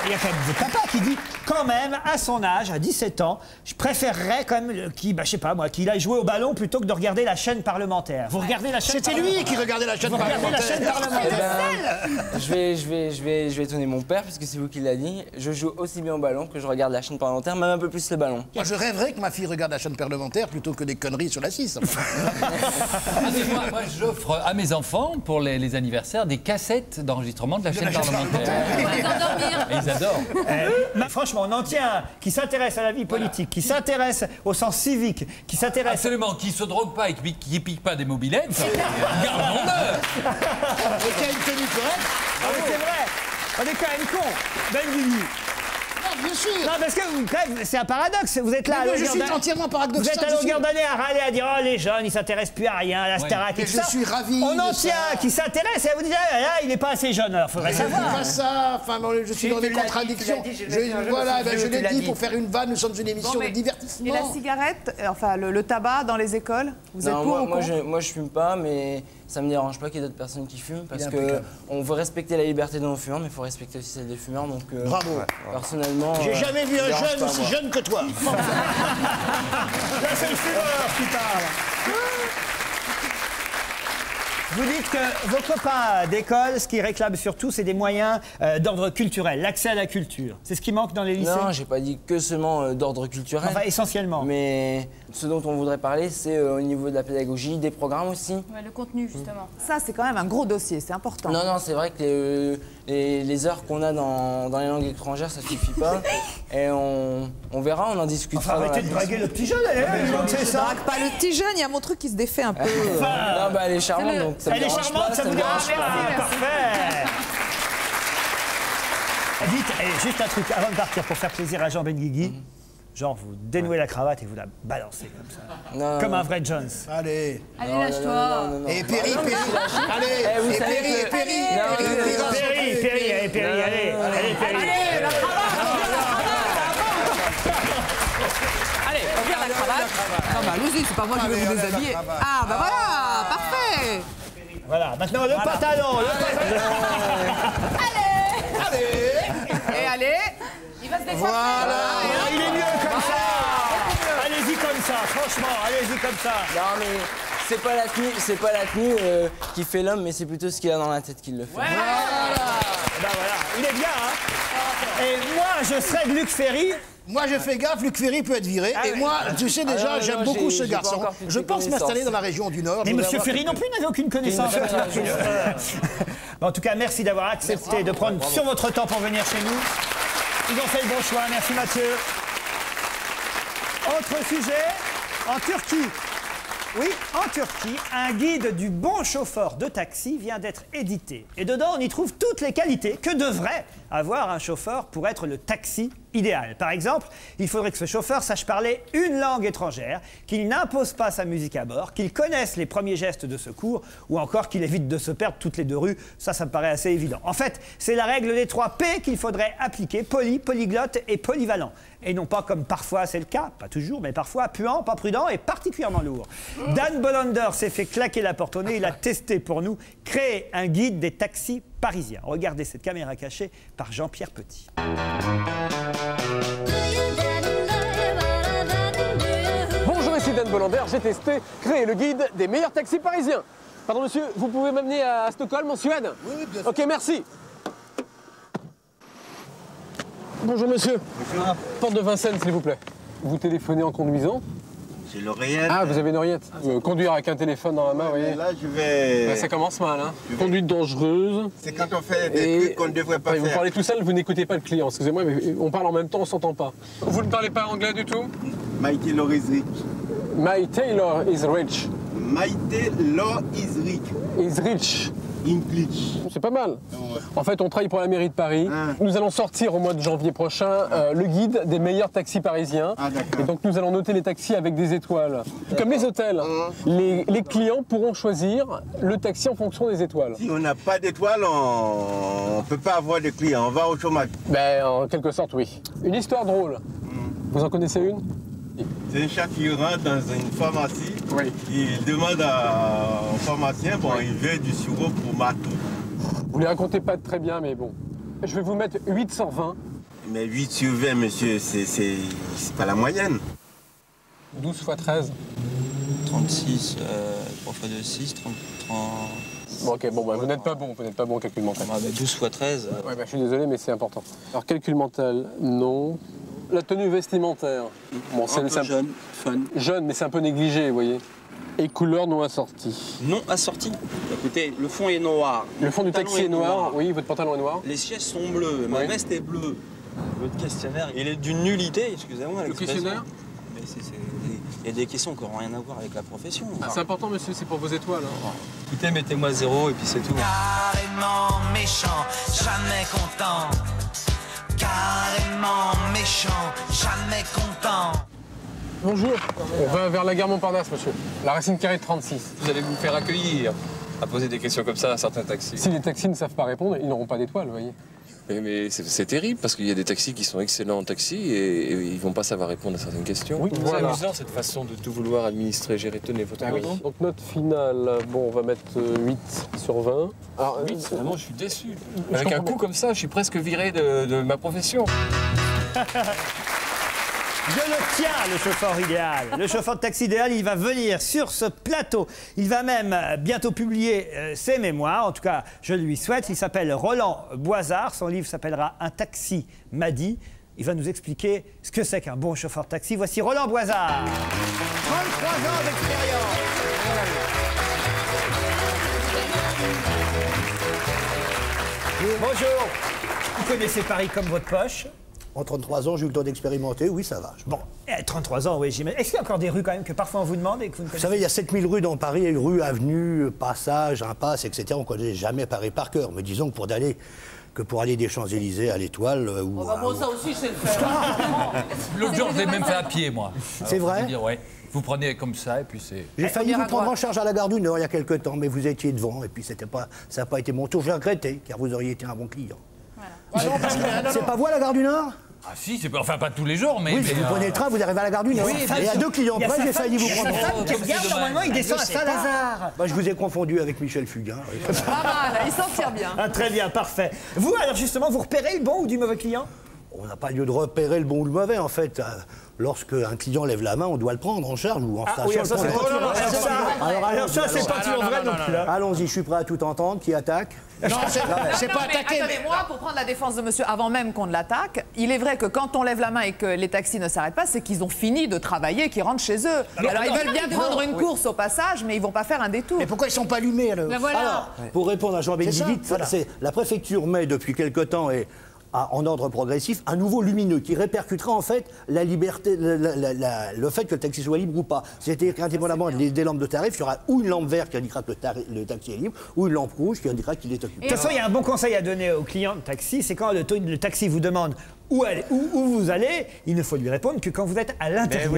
Il y a quand même votre papa qui dit, quand même, à son âge, à 17 ans, je préférerais quand même qu'il, bah, je sais pas moi, qu'il aille jouer au ballon plutôt que de regarder la chaîne parlementaire. Vous regardez la chaîne C'était parlementaire lui qui regardait la chaîne Vous regardez la chaîne parlementaire. parlementaire Eh ben, je vais, je vais, je vais, je vais étonner mon père puisque c'est vous qui l'a dit. Je joue aussi bien au ballon que je regarde la chaîne parlementaire, même un peu plus le ballon. Moi, je rêverais que ma fille regarde la chaîne parlementaire plutôt que des conneries sur la 6. Ah, moi, moi, j'offre à mes enfants, pour les, les anniversaires, des cassettes d'enregistrement de la chaîne parlementaire. Ils Euh, franchement, on en tient un qui s'intéresse à la vie politique, qui s'intéresse au sens civique, qui s'intéresse. Absolument, qui se drogue pas et qui, qui pique pas des mobilettes, gardons-le Et qui a une tenue correcte. Ah c'est vrai On est quand même con Ben. Non, bien sûr. Non, parce que c'est un paradoxe. Vous êtes là Mais à je longueur suis entièrement Vous êtes à longueur d'année à râler, à dire Oh, les jeunes, ils s'intéressent plus à rien, à la Starac tout je ça. suis ravi On en tient qui s'intéressent et vous dites Ah, là, il n'est pas assez jeune. Alors, faudrait savoir. pas ça, enfin, bon, je suis dans des contradictions. dit, Je- voilà, ben, je l'ai dit pour faire une vanne, nous sommes une émission de divertissement. Et la cigarette, euh, enfin le, tabac dans les écoles, vous êtes pour moi, ou moi, contre je, moi je fume pas, mais ça me dérange pas qu'il y ait d'autres personnes qui fument parce que on veut respecter la liberté de nos fumeurs, mais il faut respecter aussi celle des fumeurs. Donc, euh, Bravo. personnellement. J'ai euh, jamais vu un jeune pas, aussi moi. jeune que toi. Là, c'est le fumeur qui parle. Vous dites que vos copains d'école, ce qu'ils réclament surtout, c'est des moyens euh, d'ordre culturel, l'accès à la culture. C'est ce qui manque dans les lycées Non, j'ai pas dit que seulement euh, d'ordre culturel. Enfin, essentiellement. Mais ce dont on voudrait parler, c'est euh, au niveau de la pédagogie, des programmes aussi. Ouais, le contenu, justement. Ça, c'est quand même un gros dossier, c'est important. Non, non, c'est vrai que les, les- les heures qu'on a dans, dans les langues étrangères, ça suffit pas. Et on, on verra, on en discutera. Enfin, arrêtez de draguer le petit jeune, c'est Je ça. drague pas le petit jeune, il y a mon truc qui se défait un peu. euh. non, bah, elle est charmante, donc ça me Elle est dérange charmante, pas, ça me vous dérange pas. Parfait. Dites, eh, juste un truc avant de partir pour faire plaisir à Jean Benguigui. Genre, vous dénouez la cravate et vous la balancez comme ça. Non, Comme non. un vrai Jones. Allez. Allez, lâche-toi. Et c'est la- Allez, Eh, et que- et Péri. Non, Péri, non, Péri, non, Péri, Péri, Péri, allez, Péri, allez, allez, Péri. Allez, on vient la cravate. Non, bah allez-y, c'est pas moi qui vais vous déshabiller. Ah, bah voilà, parfait. Voilà, maintenant le pantalon, le pantalon. Et allez, il va se décoiffer. Ah, il est mieux comme ça. Allez-y comme ça, franchement, allez-y comme ça. Non, mais c'est pas la tenue, c'est pas la tenue euh, qui fait l'homme, mais c'est plutôt ce qu'il a dans la tête qui le fait. Ben voilà, il est bien, hein. Et moi, je serais de Luc Ferry. Moi, je fais gaffe, Luc Ferry peut être viré. Ah et oui. moi, tu sais déjà, Ah j'aime beaucoup ce garçon. Je pense m'installer dans la région du Nord. Mais Monsieur Ferry non plus n'avait aucune connaissance. En tout cas, merci d'avoir accepté de prendre sur votre temps pour venir chez nous. Ils ont fait le bon choix. Merci Mathieu. Autre sujet, en Turquie. Oui, en Turquie, un guide du bon chauffeur de taxi vient d'être édité. Et dedans, on y trouve toutes les qualités que devrait avoir un chauffeur pour être le taxi idéal. Par exemple, il faudrait que ce chauffeur sache parler une langue étrangère, qu'il n'impose pas sa musique à bord, qu'il connaisse les premiers gestes de secours, ou encore qu'il évite de se perdre toutes les deux rues. Ça, ça me paraît assez évident. En fait, c'est la règle des trois P qu'il faudrait appliquer poli, polyglotte et polyvalent. Et non pas comme parfois c'est le cas, pas toujours, mais parfois puant, pas prudent et particulièrement lourd. Dan Bolander s'est fait claquer la porte au nez. Il a testé pour nous créer un guide des taxis parisiens. Regardez cette caméra cachée par Jean-Pierre Petit. Bonjour, ici Dan Bolander. J'ai testé, créé le guide des meilleurs taxis parisiens. Pardon, monsieur, vous pouvez m'amener à Stockholm, en Suède? Oui, oui, bien sûr. Ok, merci. Bonjour, monsieur. Porte de Vincennes, s'il vous plaît. Vous téléphonez en conduisant J'ai l'oreillette. Ah, vous avez une oreillette. Euh, conduire avec un téléphone dans la main, vous voyez. Mais là, je vais. Bah, ça commence mal, hein. Conduite dangereuse. C'est quand on fait des Et trucs qu'on ne devrait pas Ouais, vous faire. parlez tout seul, vous n'écoutez pas le client. Excusez-moi, mais on parle en même temps, on s'entend pas. Vous ne parlez pas anglais du tout Maïté Law is rich. My tailor is rich. Maïté Law is rich. Is rich. C'est pas mal. En fait, on travaille pour la mairie de Paris. Ah. Nous allons sortir au mois de janvier prochain euh, le guide des meilleurs taxis parisiens. Ah. Et donc, nous allons noter les taxis avec des étoiles. Comme les hôtels. Ah. Les, les clients pourront choisir le taxi en fonction des étoiles. Si on n'a pas d'étoile, on ne peut pas avoir de clients. On va au chômage. Ben, en quelque sorte, oui. Une histoire drôle. Vous en connaissez une? C'est un chat qui rentre dans une pharmacie. Oui. Il demande à- au pharmacien, bon, il veut du sirop pour matou. Vous les racontez pas très bien, mais bon. Je vais vous mettre 8 sur 20. Mais 8 sur 20, monsieur, c'est pas la moyenne. 12 fois 13. 36, euh, 3 fois 2, 6, 30, 30... Bon, ok, bon, bah, vous n'êtes pas bon, vous n'êtes pas bon au calcul mental. Ah, bah, 12 fois 13. euh, Ouais, bah, je suis désolé, mais c'est important. Alors, calcul mental, non. La tenue vestimentaire. Bon, c'est un peu jeune, fun. Jeune, mais c'est un peu négligé, vous voyez. Et couleur non assortie. Non assorti. Écoutez, le fond est noir. Le fond du taxi est noir. Oui, votre pantalon est noir. Les sièges sont bleus, ma Oui. veste est bleue. Votre questionnaire, il est d'une nullité, excusez-moi. Le questionnaire Mais c'est- c'est- Il y a des questions qui n'ont rien à voir avec la profession. Ah, c'est important, monsieur, c'est pour vos étoiles. hein. Écoutez, mettez-moi zéro et puis c'est tout. Carrément méchant, jamais content. Carrément méchant, jamais content. Bonjour. On va vers la gare Montparnasse, monsieur. La racine carrée de 36. Vous allez vous faire accueillir à poser des questions comme ça à certains taxis. Si les taxis ne savent pas répondre, ils n'auront pas d'étoile, vous voyez. Mais, mais c'est c'est terrible parce qu'il y a des taxis qui sont excellents en taxi et, et ils vont pas savoir répondre à certaines questions. Oui, c'est amusant cette façon de tout vouloir administrer, gérer. Tenez votre Ah oui. Donc note finale, bon, on va mettre euh, 8 sur 20. Alors, Oui, euh, vraiment, je suis déçu. Je Avec un coup comme ça, je suis presque viré de, de ma profession. Je le tiens, le chauffeur idéal. Le chauffeur de taxi idéal, il va venir sur ce plateau. Il va même euh, bientôt publier euh, ses mémoires. En tout cas, je lui souhaite. Il s'appelle Roland Boisard. Son livre s'appellera Un taxi m'a dit. Il va nous expliquer ce que c'est qu'un bon chauffeur de taxi. Voici Roland Boisard. 33 ans d'expérience. Bonjour. Vous connaissez Paris comme votre poche En 33 ans, j'ai eu le temps d'expérimenter, oui, ça va. Bon, eh, 33 ans, oui, j'imagine. Est-ce qu'il y a encore des rues quand même que parfois on vous demande et que vous ne Vous connaissez savez, il y a 7000 rues dans Paris, rue, avenue, passage, impasse, etc. On ne connaît jamais Paris par cœur. Mais disons que pour aller, que pour aller des Champs-Élysées à l'Étoile euh, ou à- Bon, ça aussi, je sais le faire. L'autre jour, je l'ai même fait à pied, moi. C'est vrai dire, ouais. Vous prenez comme ça et puis c'est. J'ai Eh, failli vous prendre en charge à la gare du Nord il y a quelques temps, mais vous étiez devant et puis c'était pas, ça n'a pas été mon tour. J'ai regretté, car vous auriez été un bon client. C'est pas vous à la gare du Nord? Ah si, c'est pas- enfin pas tous les jours, mais. Oui, mais, vous euh, prenez le train, vous arrivez à la gare du Nord. Oui, et à deux clients Il y a près, j'ai failli vous il y a prendre femme qui regarde, c'est normalement, il descend à. Saint-Lazare. Bah, je vous ai confondu avec Michel Fugain. oui. Pas mal, il s'en tire bien. Ah, très bien, parfait. Vous, alors justement, vous repérez le bon ou du mauvais client? On n'a pas lieu de repérer le bon ou le mauvais, en fait. Euh, Lorsque un client lève la main, on doit le prendre en charge ou en Ah oui, station. alors ça- alors allons-y, ça, c'est pas toujours vrai non plus. Allons-y, je suis prêt à tout entendre. Qui attaque? Non, c'est pas mais attaquer. attendez, moi, pour prendre la défense de monsieur, avant même qu'on ne l'attaque, il est vrai que quand on lève la main et que les taxis ne s'arrêtent pas, c'est qu'ils ont fini de travailler, qu'ils rentrent chez eux. Alors, ils veulent bien prendre une course au passage, mais ils vont pas faire un détour. Mais pourquoi ils sont pas allumés alors? Ben voilà. Alors, pour répondre à Jean Bénédicte, voilà. c'est la préfecture met depuis quelque temps et en ordre progressif un nouveau lumineux qui répercutera en fait la liberté, la- la- la- la- le fait que le taxi soit libre ou pas. C'est-à-dire qu'indépendamment des, des lampes de tarif, il y aura ou une lampe verte qui indiquera que le, taxi est libre, ou une lampe rouge qui indiquera qu'il est occupé. De toute façon, il y a un bon conseil à donner aux clients de taxi, c'est quand le taxi vous demande où, où vous allez, il ne faut lui répondre que quand vous êtes à l'intérieur.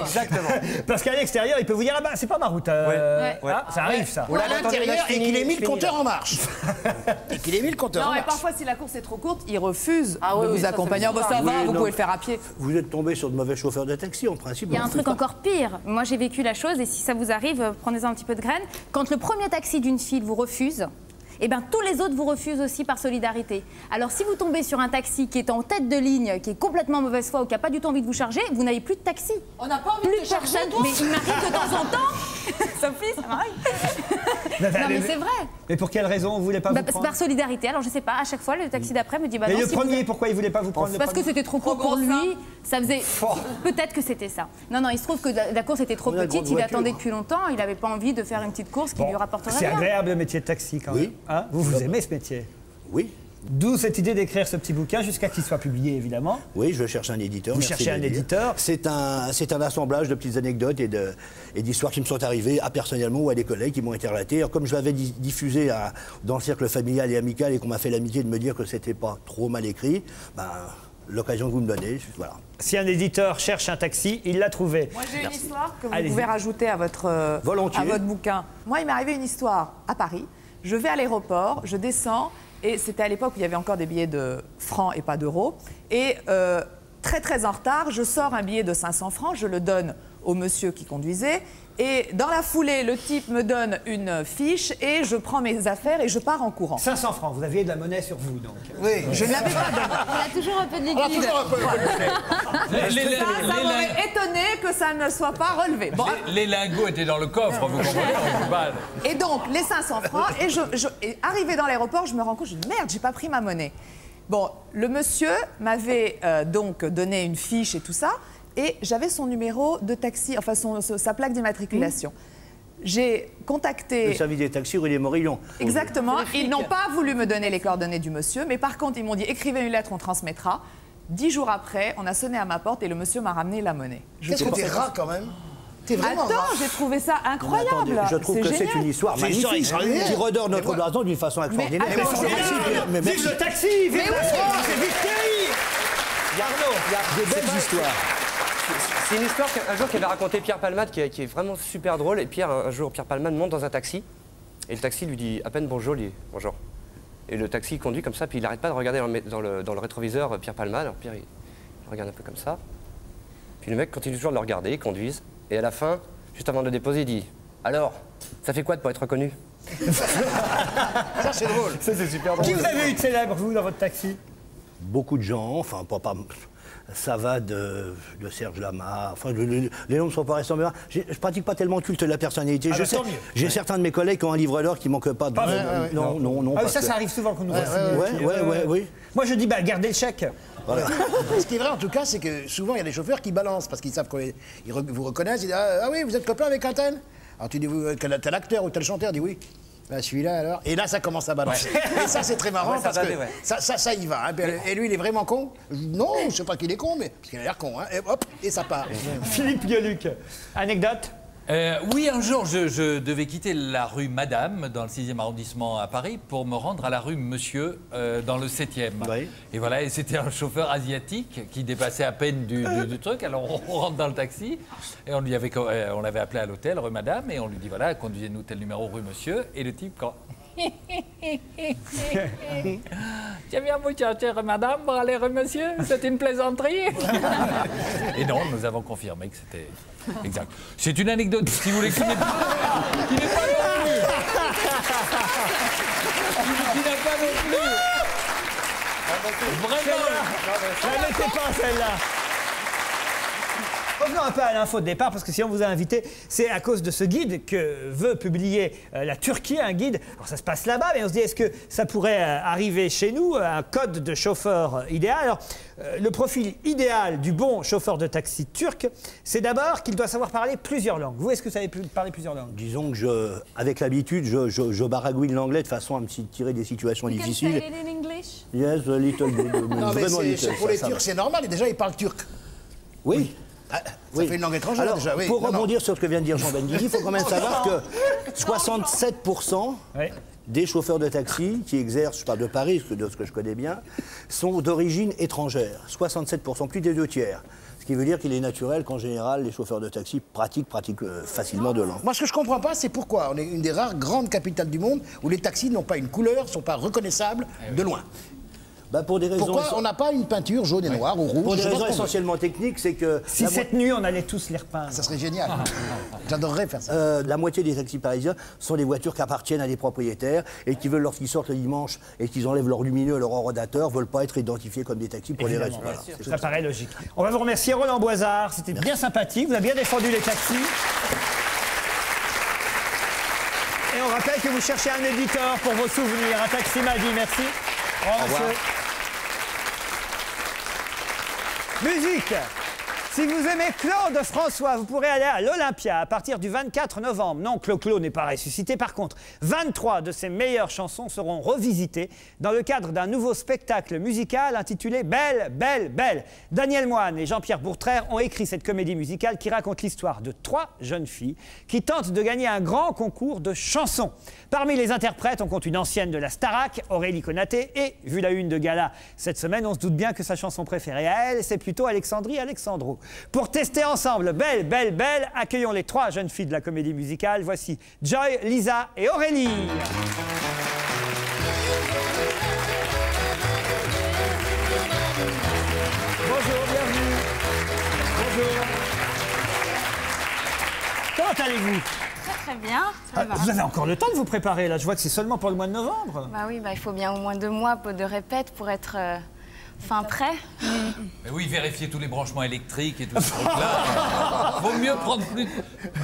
Exactement. Parce qu'à l'extérieur, il peut vous dire ah bah c'est pas ma route. euh, Ouais. Ouais. ah, ça arrive ça. Ou à l'intérieur et qu'il ait mis le compteur en marche. et qu'il ait mis le compteur Non, en et marche. parfois, si la course est trop courte, ils refusent Ah oui, de oui, vous ça, accompagner. bah, ça Oui, vous non. pouvez le faire à pied. Vous êtes tombé sur de mauvais chauffeurs de taxi en principe. Il y a on un truc encore pire. Moi, j'ai vécu la chose, et si ça vous arrive, euh, prenez-en un petit peu de graines. Quand le premier taxi d'une file vous refuse, eh ben, tous les autres vous refusent aussi par solidarité. Alors, si vous tombez sur un taxi qui est en tête de ligne, qui est complètement mauvaise foi ou qui n'a pas du tout envie de vous charger, vous n'avez plus de taxi. On n'a pas envie Plus de te charger, toi Mais il m'arrive de temps en temps. Sophie, ça m'arrive. Mais, Non, mais c'est vrai. mais pour quelle raison vous voulez pas Bah, vous prendre par solidarité. Alors, je sais pas, à chaque fois, le taxi d'après me dit bah Mais non, le si premier, pourquoi il voulait pas vous prendre le Parce que c'était trop court pour lui, ça faisait. Peut-être que c'était ça. Non, non, il se trouve que la course était trop On petite, il attendait depuis longtemps, il n'avait pas envie de faire une petite course qui Bon, lui rapporterait C'est agréable le métier de taxi quand Oui. même. hein vous vous aimez ce métier Oui. D'où cette idée d'écrire ce petit bouquin jusqu'à qu'il soit publié évidemment. Oui, je cherche un éditeur. Vous cherchez un éditeur. C'est un, c'est un assemblage de petites anecdotes et, de, et d'histoires qui me sont arrivées à personnellement ou à des collègues qui m'ont été relatées. Alors, comme je l'avais di- diffusé à- dans le cercle familial et amical et qu'on m'a fait l'amitié de me dire que c'était pas trop mal écrit, ben, l'occasion que vous me donnez, voilà. Si un éditeur cherche un taxi, il l'a trouvé. Moi, j'ai une histoire que vous pouvez rajouter à votre, euh, à votre bouquin. Moi, il m'est arrivé une histoire à Paris. Je vais à l'aéroport, je descends, et c'était à l'époque où il y avait encore des billets de francs et pas d'euros. Et euh, très, très en retard, je sors un billet de 500 francs, je le donne au monsieur qui conduisait. Et dans la foulée, le type me donne une fiche et je prends mes affaires et je pars en courant. 500 francs, vous aviez de la monnaie sur vous donc. Oui, Je ne l'avais pas donné. On a toujours un peu de On a toujours un peu. Les, les- les- Ça, ça m'aurait étonné que ça ne soit pas relevé. Bon, les- les lingots étaient dans le coffre, vous comprenez Et donc, les 500 francs, et, je, je- et arrivé dans l'aéroport, je me rends compte, je dis merde, j'ai pas pris ma monnaie. Bon, le monsieur m'avait euh, donc donné une fiche et tout ça, et j'avais son numéro de taxi, enfin son- sa plaque d'immatriculation. J'ai Le contacté. service des taxis rue des Morillons. Exactement. Ils n'ont pas voulu me donner les coordonnées du monsieur, mais par contre, ils m'ont dit écrivez une lettre, on transmettra. Dix jours après, on a sonné à ma porte et le monsieur m'a ramené la monnaie. Je Qu'est-ce que t'es rat quand même? T'es vraiment Attends, j'ai trouvé ça Mais incroyable. attendez, je trouve que c'est une histoire C'est une histoire magnifique qui redore notre Mais voilà. blason d'une façon extraordinaire. attends, Mais c'est merci, énorme. mais Vive le taxi Vive Mais la oui. France vive Thierry il y a Des belles histoires. C'est une histoire qu'un jour qu'avait raconté Pierre Palmade qui est, qui est vraiment super drôle. Et Pierre, un jour, Pierre Palmade monte dans un taxi. Et le taxi lui dit à peine bonjour, il dit bonjour. Et le taxi conduit comme ça, puis il n'arrête pas de regarder dans le, dans le- dans le rétroviseur euh, Pierre Palmade. Alors Pierre, il, il regarde un peu comme ça. Puis le mec continue toujours de le regarder, ils conduisent. Et à la fin, juste avant de le déposer, il dit Alors, ça fait quoi de pas être reconnu? Ça, c'est drôle. Ça, c'est super drôle. Qui vous avez eu de célèbre, vous, dans votre taxi? Beaucoup de gens, enfin, pas, pas ça va de, de Serge Lama, enfin, le- le- les noms ne sont pas. J'ai- Je pratique pas tellement le culte de la personnalité. Ah Je bah. J'ai Ouais. certains de mes collègues qui ont un livre d'or qui manque pas de. Pas vous. non, non, non, Ah, parce ça, que- ça arrive souvent qu'on nous Ouais, ouais, ouais, ouais, oui. Moi, je dis, bah, gardez le chèque. Ce qui est vrai en tout cas, c'est que souvent il y a des chauffeurs qui balancent parce qu'ils savent qu'on est- ils re- vous reconnaissent. Ils disent ah, ah oui, vous êtes copain avec un tel? Alors tu dis vous, tel, tel acteur ou tel chanteur dit oui. Bah, celui-là alors. Et là ça commence à balancer. Et ça c'est très marrant Ouais, ça parce va, que ouais. ça, ça, ça y va. hein. Et lui il est vraiment con Non, je sais pas qu'il est con, mais parce qu'il a l'air con. hein. Et hop, et ça part. Philippe Gueluc, anecdote? Euh, oui, un jour, je, je devais quitter la rue Madame, dans le 6e arrondissement à Paris, pour me rendre à la rue Monsieur, euh, dans le 7e. Et voilà, et c'était un chauffeur asiatique qui dépassait à peine du, du- du truc. Alors on, rentre dans le taxi, et on lui avait, euh, on l'avait appelé à l'hôtel, rue Madame, et on lui dit voilà, conduisez-nous tel numéro, rue Monsieur. Et le type, quand. Je viens vous chercher, Madame, pour aller Monsieur. C'est une plaisanterie. Et non, nous avons confirmé que c'était exact. C'est une anecdote, si vous voulez, qui n'est pas, qui n'est pas non plus. Qui n'a pas non plus. Vraiment. La mettez pas, celle-là. Revenons un peu à l'info de départ, parce que si on vous a invité, c'est à cause de ce guide que veut publier euh, la Turquie, un guide. Alors ça se passe là-bas, mais on se dit, est-ce que ça pourrait euh, arriver chez nous, un code de chauffeur euh, idéal? Alors, euh, le profil idéal du bon chauffeur de taxi turc, c'est d'abord qu'il doit savoir parler plusieurs langues. Vous, est-ce que vous savez parler plusieurs langues? Disons que je, avec l'habitude, je, je, je baragouine l'anglais de façon à me tirer des situations difficiles. in English? Yes, a little bit. Non, mais vraiment little, pour ça, les ça Turcs c'est normal. Et déjà ils parlent turc. Oui. Ah, ça Oui. fait une langue étrangère Alors, déjà. Oui. Pour Non, non. rebondir sur ce que vient de dire Jean Benguigui, il faut quand même savoir que 67% des chauffeurs de taxi qui exercent, je parle de Paris, ce que- de ce que je connais bien, sont d'origine étrangère. 67%, plus des deux tiers. Ce qui veut dire qu'il est naturel qu'en général, les chauffeurs de taxi pratiquent, pratiquent euh, facilement deux langues. Moi, ce que je comprends pas, c'est pourquoi on est une des rares grandes capitales du monde où les taxis n'ont pas une couleur, ne sont pas reconnaissables de loin. Bah, pour des raisons Pourquoi on n'a pas une peinture jaune et noire ou rouge Pour des Je raisons essentiellement techniques, c'est que... Si cette nuit, on allait tous les repeindre. Ça serait génial. J'adorerais faire ça. Euh, la moitié des taxis parisiens sont des voitures qui appartiennent à des propriétaires et qui veulent, lorsqu'ils sortent le dimanche et qu'ils enlèvent leur lumineux, leur rodateur, veulent pas être identifiés comme des taxis pour les Évidemment, raisons. Voilà, c'est ça tout paraît logique. On va vous remercier Roland Boisard, c'était bien sympathique, vous avez bien défendu les taxis. Et on rappelle que vous cherchez un éditeur pour vos souvenirs, un taxi m'a dit merci. Au. Musique si vous aimez Claude François, vous pourrez aller à l'Olympia à partir du 24 novembre. Non, Clo-Clo n'est pas ressuscité. Par contre, 23 de ses meilleures chansons seront revisitées dans le cadre d'un nouveau spectacle musical intitulé Belle, Belle, Belle. Daniel Moine et Jean-Pierre Bourtraire ont écrit cette comédie musicale qui raconte l'histoire de trois jeunes filles qui tentent de gagner un grand concours de chansons. Parmi les interprètes, on compte une ancienne de la Starac, Aurélie Konaté, et vu la une de gala cette semaine, on se doute bien que sa chanson préférée à elle, c'est plutôt Alexandrie Alexandro. Pour tester ensemble Belle, Belle, Belle, accueillons les trois jeunes filles de la comédie musicale. Voici Joy, Lisa et Aurélie. Bonjour, bienvenue. Bonjour. Comment allez-vous? Très très bien, ça Ah, va. Vous avez encore le temps de vous préparer là. Je vois que c'est seulement pour le mois de novembre. Bah oui, bah, il faut bien au moins deux mois de répète pour être euh, fin prêt. Mais oui, vérifier tous les branchements électriques et tout ce truc-là. Vaut mieux prendre plus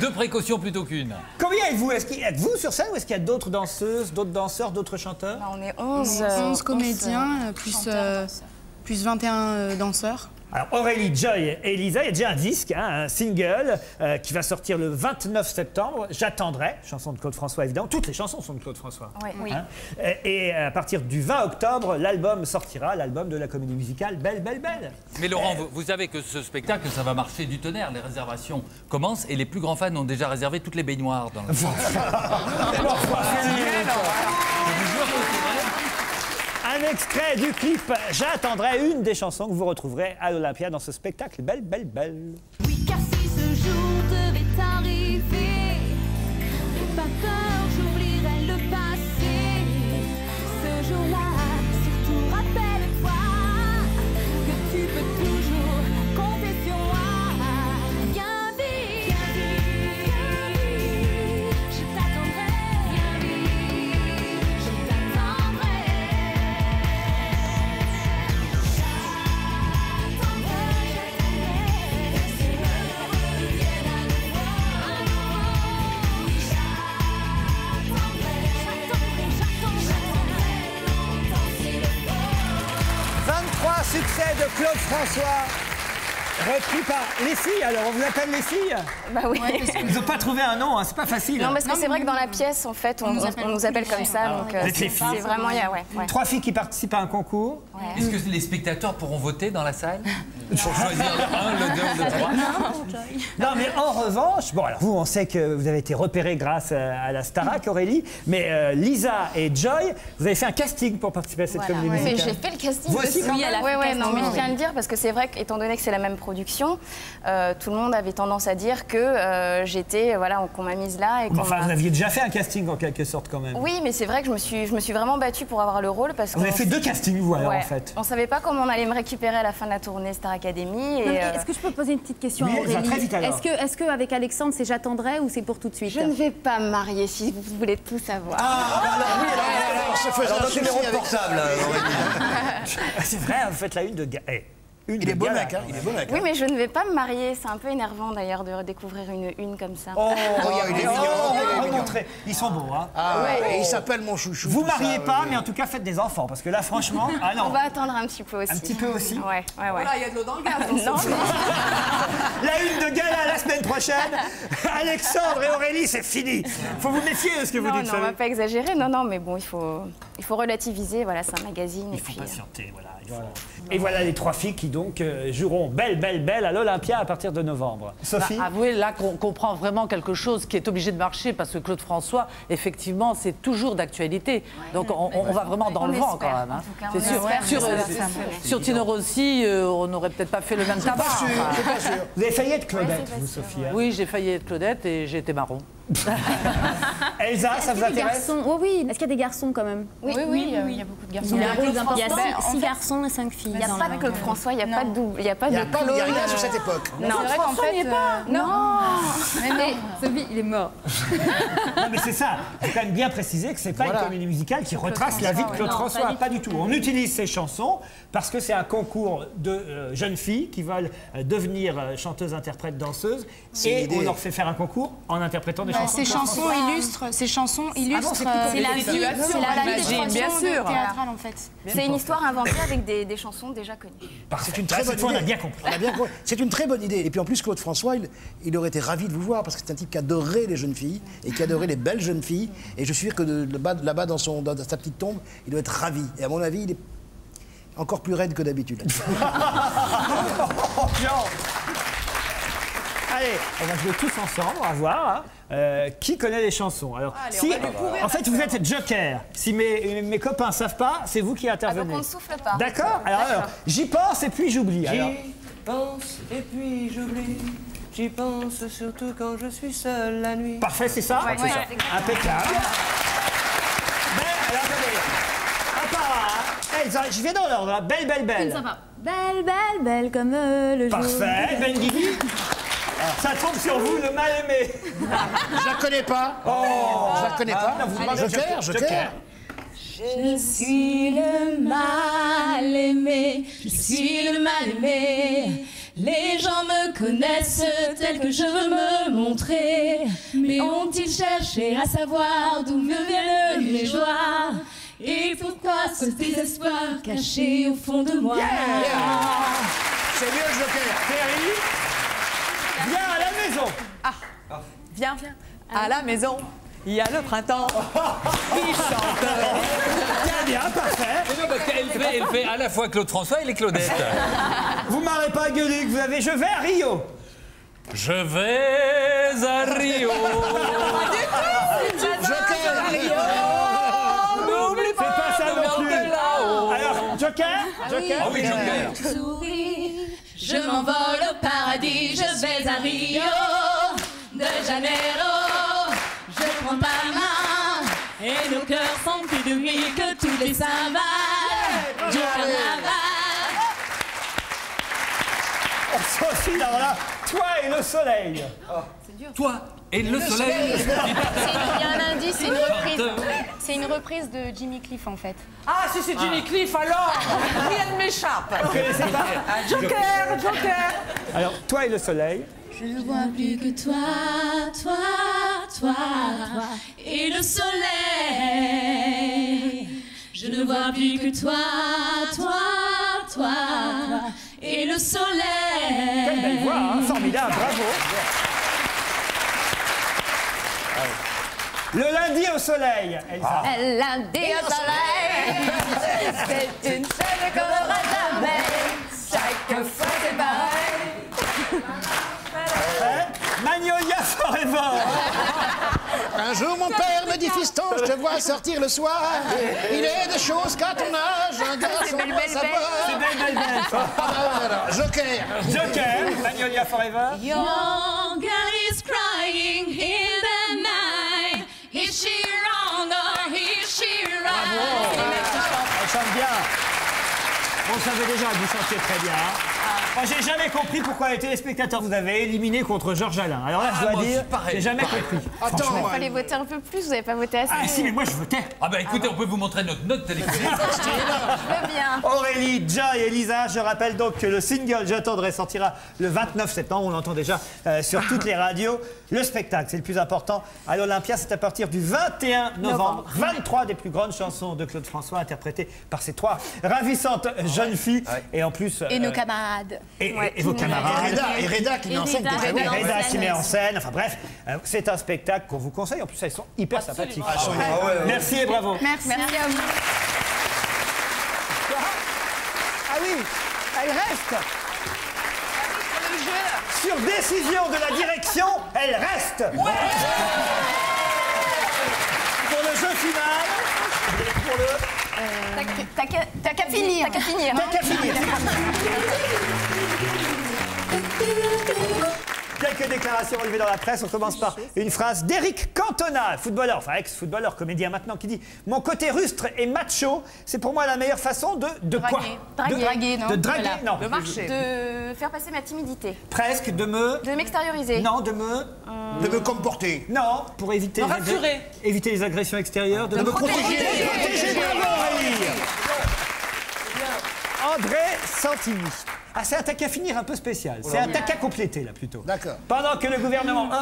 deux précautions plutôt qu'une. Combien êtes-vous? Est-ce qu'il y a vous sur scène ou est-ce qu'il y a d'autres danseuses, d'autres danseurs, d'autres chanteurs? Bah, On est 11, 11, comédiens, euh, plus, euh, plus 21 euh, danseurs. Alors Aurélie, Joy et Elisa, il y a déjà un disque, hein, un single euh, qui va sortir le 29 septembre. J'attendrai, chanson de Claude François évidemment. Toutes les chansons sont de Claude François. Oui. Oui. Hein. Et, et à partir du 20 octobre, l'album sortira, l'album de la comédie musicale Belle, Belle, Belle. Mais Laurent, vous, vous savez que ce spectacle, ça va marcher du tonnerre. Les réservations commencent et les plus grands fans ont déjà réservé toutes les baignoires dans le. Je vous jure que c'est vrai. Un extrait du clip J'attendrai une des chansons que vous retrouverez à l'Olympia dans ce spectacle Belle, belle, belle. Repris par les filles, alors on vous appelle les filles Bah oui. Ils n'ont pas trouvé un nom, hein, c'est pas facile. Non, parce que c'est vrai que dans la pièce, en fait, on, On nous appelle on nous appelle comme ça. Ah, Donc, euh, vous êtes les c'est filles. c'est vraiment, il y a, ouais. ouais. Trois filles qui participent à un concours. Est-ce que les spectateurs pourront voter dans la salle Pour choisir le 1, le 2 ou le 3 Non, mais en revanche, bon, alors vous, on sait que vous avez été repéré grâce à, la Starac, Aurélie, mais euh, Lisa et Joy, vous avez fait un casting pour participer à cette comédie Mais musicale. j'ai fait le casting. Quand oui, ouais, ouais, non, mais je tiens à le dire parce que c'est vrai qu'étant donné que c'est la même production, euh, tout le monde avait tendance à dire que euh, j'étais, voilà, qu'on m'a mise là et enfin, vous aviez déjà fait un casting en quelque sorte quand même. Oui, mais c'est vrai que je me suis, je me suis vraiment battue pour avoir le rôle parce que Vous avez fait deux castings, vous, alors, Ouais. en fait. On savait pas comment on allait me récupérer à la fin de la tournée Star Academy. Euh, Est-ce que je peux poser une petite question Oui, à Aurélie très vite, alors. Est-ce que, est-ce que avec Alexandre, c'est j'attendrai ou c'est pour tout de suite Je ne vais pas me marier si vous voulez tout savoir. Ah, Alors, Alors. Ah, c'est vrai, vous faites la une de ga- eh, une Il est beau gala. mec, hein, il est beau mec. Oui, hein. mais je ne vais pas me marier. C'est un peu énervant d'ailleurs de redécouvrir une une comme ça. Oh, il est oh, mignon, oh, il est mignon. remontrez. Ils sont beaux, hein. Ah, Ouais. et il s'appelle mon chouchou. Vous ça, mariez pas, oui. mais en tout cas, faites des enfants, parce que là, franchement, ah On non. va attendre un petit peu aussi. Un petit peu aussi Ouais, ouais, ouais. Voilà, il y a de l'eau dans le gaz. non, La une de gala la semaine prochaine. Alexandre et Aurélie, c'est fini. Faut vous méfier de ce que vous non, dites. non, on savez. va pas exagérer. Non, non, mais bon, il faut, il faut relativiser. Voilà, c'est un magazine. Il faut euh, patienter, voilà. Et voilà les trois filles qui donc euh, joueront belle, belle, belle à l'Olympia à partir de novembre. Sophie Bah, avouez là qu'on comprend vraiment quelque chose qui est obligé de marcher parce que Claude François, effectivement, c'est toujours d'actualité. Donc on, va vraiment dans On le vent quand même. hein. C'est sûr. Sur, euh, sur Tino Rossi, euh, on n'aurait peut-être pas fait le même tabac. Pas sûr, Enfin, c'est pas sûr. Vous avez failli être Claudette, Ouais, vous, Sophie. hein Oui, j'ai failli être Claudette et j'ai été marron. Elsa, Est-ce ça qu'il vous y a des intéresse? garçons? Oh oui, est-ce qu'il y a des garçons quand même? Oui, oui, oui, il y a beaucoup de garçons. Il y a Il y a- important. ben, en 6 fait, garçons et 5 filles. Il n'y a pas de Claude François, il n'y a pas de double, il n'y a pas de n'y pas- il y a Claude, rien sur cette époque. Non, qu'en fait, euh, non. Mais non, Sophie, il est mort. Non, mais c'est ça. Il faut quand même bien préciser que c'est pas Voilà. une comédie musicale qui retrace la vie de Claude Non, François. pas Pas du tout. On utilise ces chansons parce que c'est un concours de euh, jeunes filles qui veulent euh, devenir euh, chanteuses, interprètes, danseuses. Et on leur fait faire un concours en interprétant des Chansons. ces chansons illustrent, ces chansons illustrent. c'est euh, C'est la vie, c'est la vie j'imagine, des bien chansons sûr. théâtrales en fait. C'est une histoire inventée avec des, des chansons déjà connues. C'est une très bonne idée. bien compris. On a bien compris. C'est une très bonne idée. Et puis en plus, Claude François, il, il aurait été ravi de vous voir parce que c'est un type qui adorait les jeunes filles et qui adorait les belles jeunes filles. Et je suis sûr que là-bas, dans, son, dans sa petite tombe, il doit être ravi. Et à mon avis, il est encore plus raide que d'habitude. Allez, on va jouer tous ensemble, on va voir hein, euh, qui connaît les chansons? Alors, Allez, si, on va lui courir en fait, vous êtes joker. Si mes, mes copains ne savent pas, c'est vous qui Ah, donc intervenez. on ne souffle pas. D'accord? Alors, alors, j'y pense et puis j'oublie. alors. J'y pense et puis j'oublie. J'y pense surtout quand je suis seul la nuit. Parfait, c'est ça? Ouais, C'est ouais, ça. exactement Impeccable. Ben, alors, attendez. À part, hein, Elsa, je vais dans l'ordre. hein. Belle, belle, belle. Belle, belle, belle comme le jour. Parfait. Ben Guigui. Ça tombe sur vous, le mal aimé. je la connais pas. Oh. Je la connais pas. non, vous demandez Joker, Joker. Joker. Je suis le mal aimé, je suis le mal aimé. Les gens me connaissent tel que je veux me montrer. Mais ont-ils cherché à savoir d'où me viennent mes joies? Et pourquoi ce désespoir caché au fond de moi? C'est mieux le Joker. Thierry, viens à la maison. Viens, viens. À la maison, il y a le printemps. qui chante. Bien, bien, parfait. Mais non, parce qu'elle fait, elle fait à la fois Claude François et les Claudettes. Vous m'arrêtez pas, Gueuluc, vous avez Je vais à Rio. Je vais à Rio. Joker. N'oublie C'est pas ça non plus. là-haut. Joker Joker Ah oui, Joker. Je m'envole au paradis, je vais à Rio de Janeiro. Je prends ta main et nos cœurs sont plus de nuit que tous les symboles du carnaval. Sophie, alors là, toi et le soleil. Toi et le soleil. Il y a un indice, c'est une reprise. C'est une reprise de Jimmy Cliff en fait. Ah, si c'est Jimmy Cliff, alors Rien ne m'échappe. Pas Joker, Joker. Alors, toi et le soleil. Je ne vois plus que toi, toi, toi, toi et le soleil. Je ne vois plus que toi, toi, toi, toi et le soleil. Quelle belle voix, hein formidable, bravo. Le lundi au soleil, Elsa. Lundi au soleil, c'est une scène qu'on n'aura jamais. Chaque fois c'est pareil. Hein? Magnolia Forever. Un jour, mon père me dit Fiston, je te vois sortir le soir. Il est des choses qu'à ton âge, un garçon Belle, doit savoir. C'est belle, belle, belle, ça. Ah. Joker. Joker, Magnolia Forever. Young On savait déjà que vous chantiez très bien. Moi, j'ai jamais compris pourquoi les téléspectateurs vous avez éliminé contre Georges Alain. Alors là, je Ah, dois dire, j'ai jamais pareil. compris. Attends. Il fallait voter un peu plus, vous n'avez pas voté assez. Ah si, mais moi je votais. Ah bah écoutez, on peut vous montrer notre note téléphonique. Je veux bien. Aurélie, Ja et Elisa, je rappelle donc que le single J'attendrai sortira le 29 septembre, on l'entend déjà euh, sur toutes les radios. Le spectacle, c'est le plus important. À l'Olympia, c'est à partir du 21 novembre. 23 des plus grandes chansons de Claude François interprétées par ces trois ravissantes jeunes filles. Et en plus... Et euh, nos camarades. Et, et- Ouais. et vos Et camarades. Reda, et Reda qui met en scène Reda. qui met en scène, enfin bref, euh, c'est un spectacle qu'on vous conseille. En plus, elles sont hyper sympathiques. Ah, ouais. Merci et bravo. Merci. Merci à vous. Ah oui, elle reste. Sur décision de la direction, elle reste. Pour le jeu final. T'as qu'à- qu'à t'as qu'à finir. T'as qu'à finir. Quelques déclarations relevées dans la presse. On commence par une phrase d'Éric Cantona, footballeur, enfin ex-footballeur, comédien maintenant, qui dit Mon côté rustre et macho, c'est pour moi la meilleure façon de. De quoi? Draguer. De Draguer, non De draguer, Voilà. non. De marcher. De faire passer ma timidité. Presque, de me. De m'extérioriser. Non, de me. De me comporter. Non, pour éviter, les, éviter les agressions extérieures. De, me protéger. protéger. Protéger, bravo, Aurélie. André Santini. Ah, c'est un tac à finir un peu spécial. C'est un tac à compléter, là, plutôt. D'accord. Pendant que le gouvernement 1-1,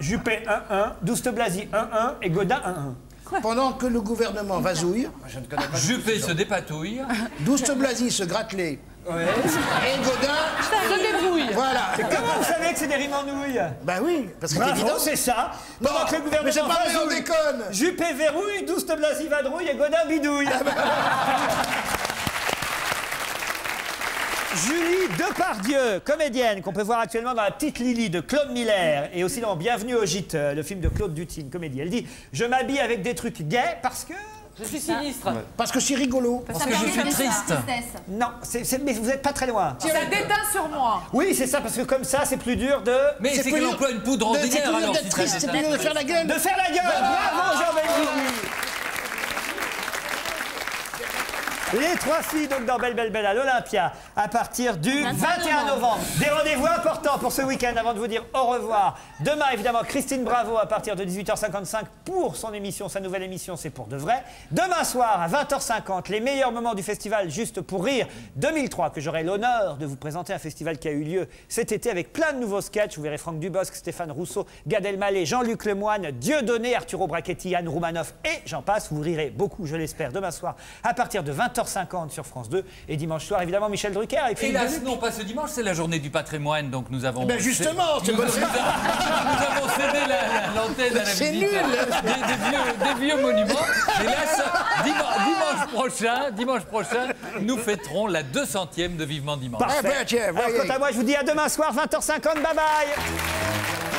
Juppé 1-1, Douste Blasi 1-1 et Godin 1-1. Pendant que le gouvernement vasouille, Juppé se dépatouille. Douste Blasi se gratte les. Et Godin. Se débrouille. Voilà. Comment vous savez que c'est des rimes en nouilles Bah oui, parce que c'est évident. c'est ça. Non, Pendant que le mais gouvernement c'est pas vrai, on déconne. Juppé verrouille, Douste Blasi vadrouille et Godin bidouille. Julie Depardieu, comédienne qu'on peut voir actuellement dans La Petite Lily de Claude Miller et aussi dans Bienvenue au Gîte, euh, le film de Claude Dutine, comédie. Elle dit Je m'habille avec des trucs gays parce que. Je suis sinistre. Parce que c'est rigolo. Parce que je suis triste. Non, mais vous n'êtes pas très loin. Ça déteint sur moi. Oui, c'est ça, parce que comme ça, c'est plus dur de. Mais c'est plus qu'elle dur emploie une poudre de- C'est ordinaire plus dur ça triste, c'est plus dur de faire la gueule. De faire la gueule Bravo, Jean Benguigui Les trois filles donc dans Belle Belle Belle à l'Olympia à partir du 21 novembre. Des rendez-vous importants pour ce week-end avant de vous dire au revoir. Demain évidemment Christine Bravo à partir de 18h55 pour son émission, sa nouvelle émission C'est pour de vrai. Demain soir à 20h50 les meilleurs moments du festival Juste pour rire 2003 que j'aurai l'honneur de vous présenter un festival qui a eu lieu cet été avec plein de nouveaux sketchs. Vous verrez Franck Dubosc, Stéphane Rousseau, Gad Elmaleh, Jean-Luc Lemoyne, Dieudonné, Arturo Brachetti, Anne Roumanoff et j'en passe. Vous rirez beaucoup, je l'espère, demain soir à partir de 20h50 sur France 2 et dimanche soir évidemment Michel Drucker Hélas, Deluc. non, pas ce dimanche, c'est la journée du patrimoine, donc nous avons. Eh ben, justement, c'est nous, bonne- nous avons, nous avons cédé la- la- l'antenne à la C'est nul. des, des vieux, des vieux monuments. Hélas, dimanche, dimanche prochain, dimanche prochain, nous fêterons la 200e de Vivement Dimanche. Parfait. Eh ben, Alors, quant à moi, je vous dis à demain soir 20h50. Bye bye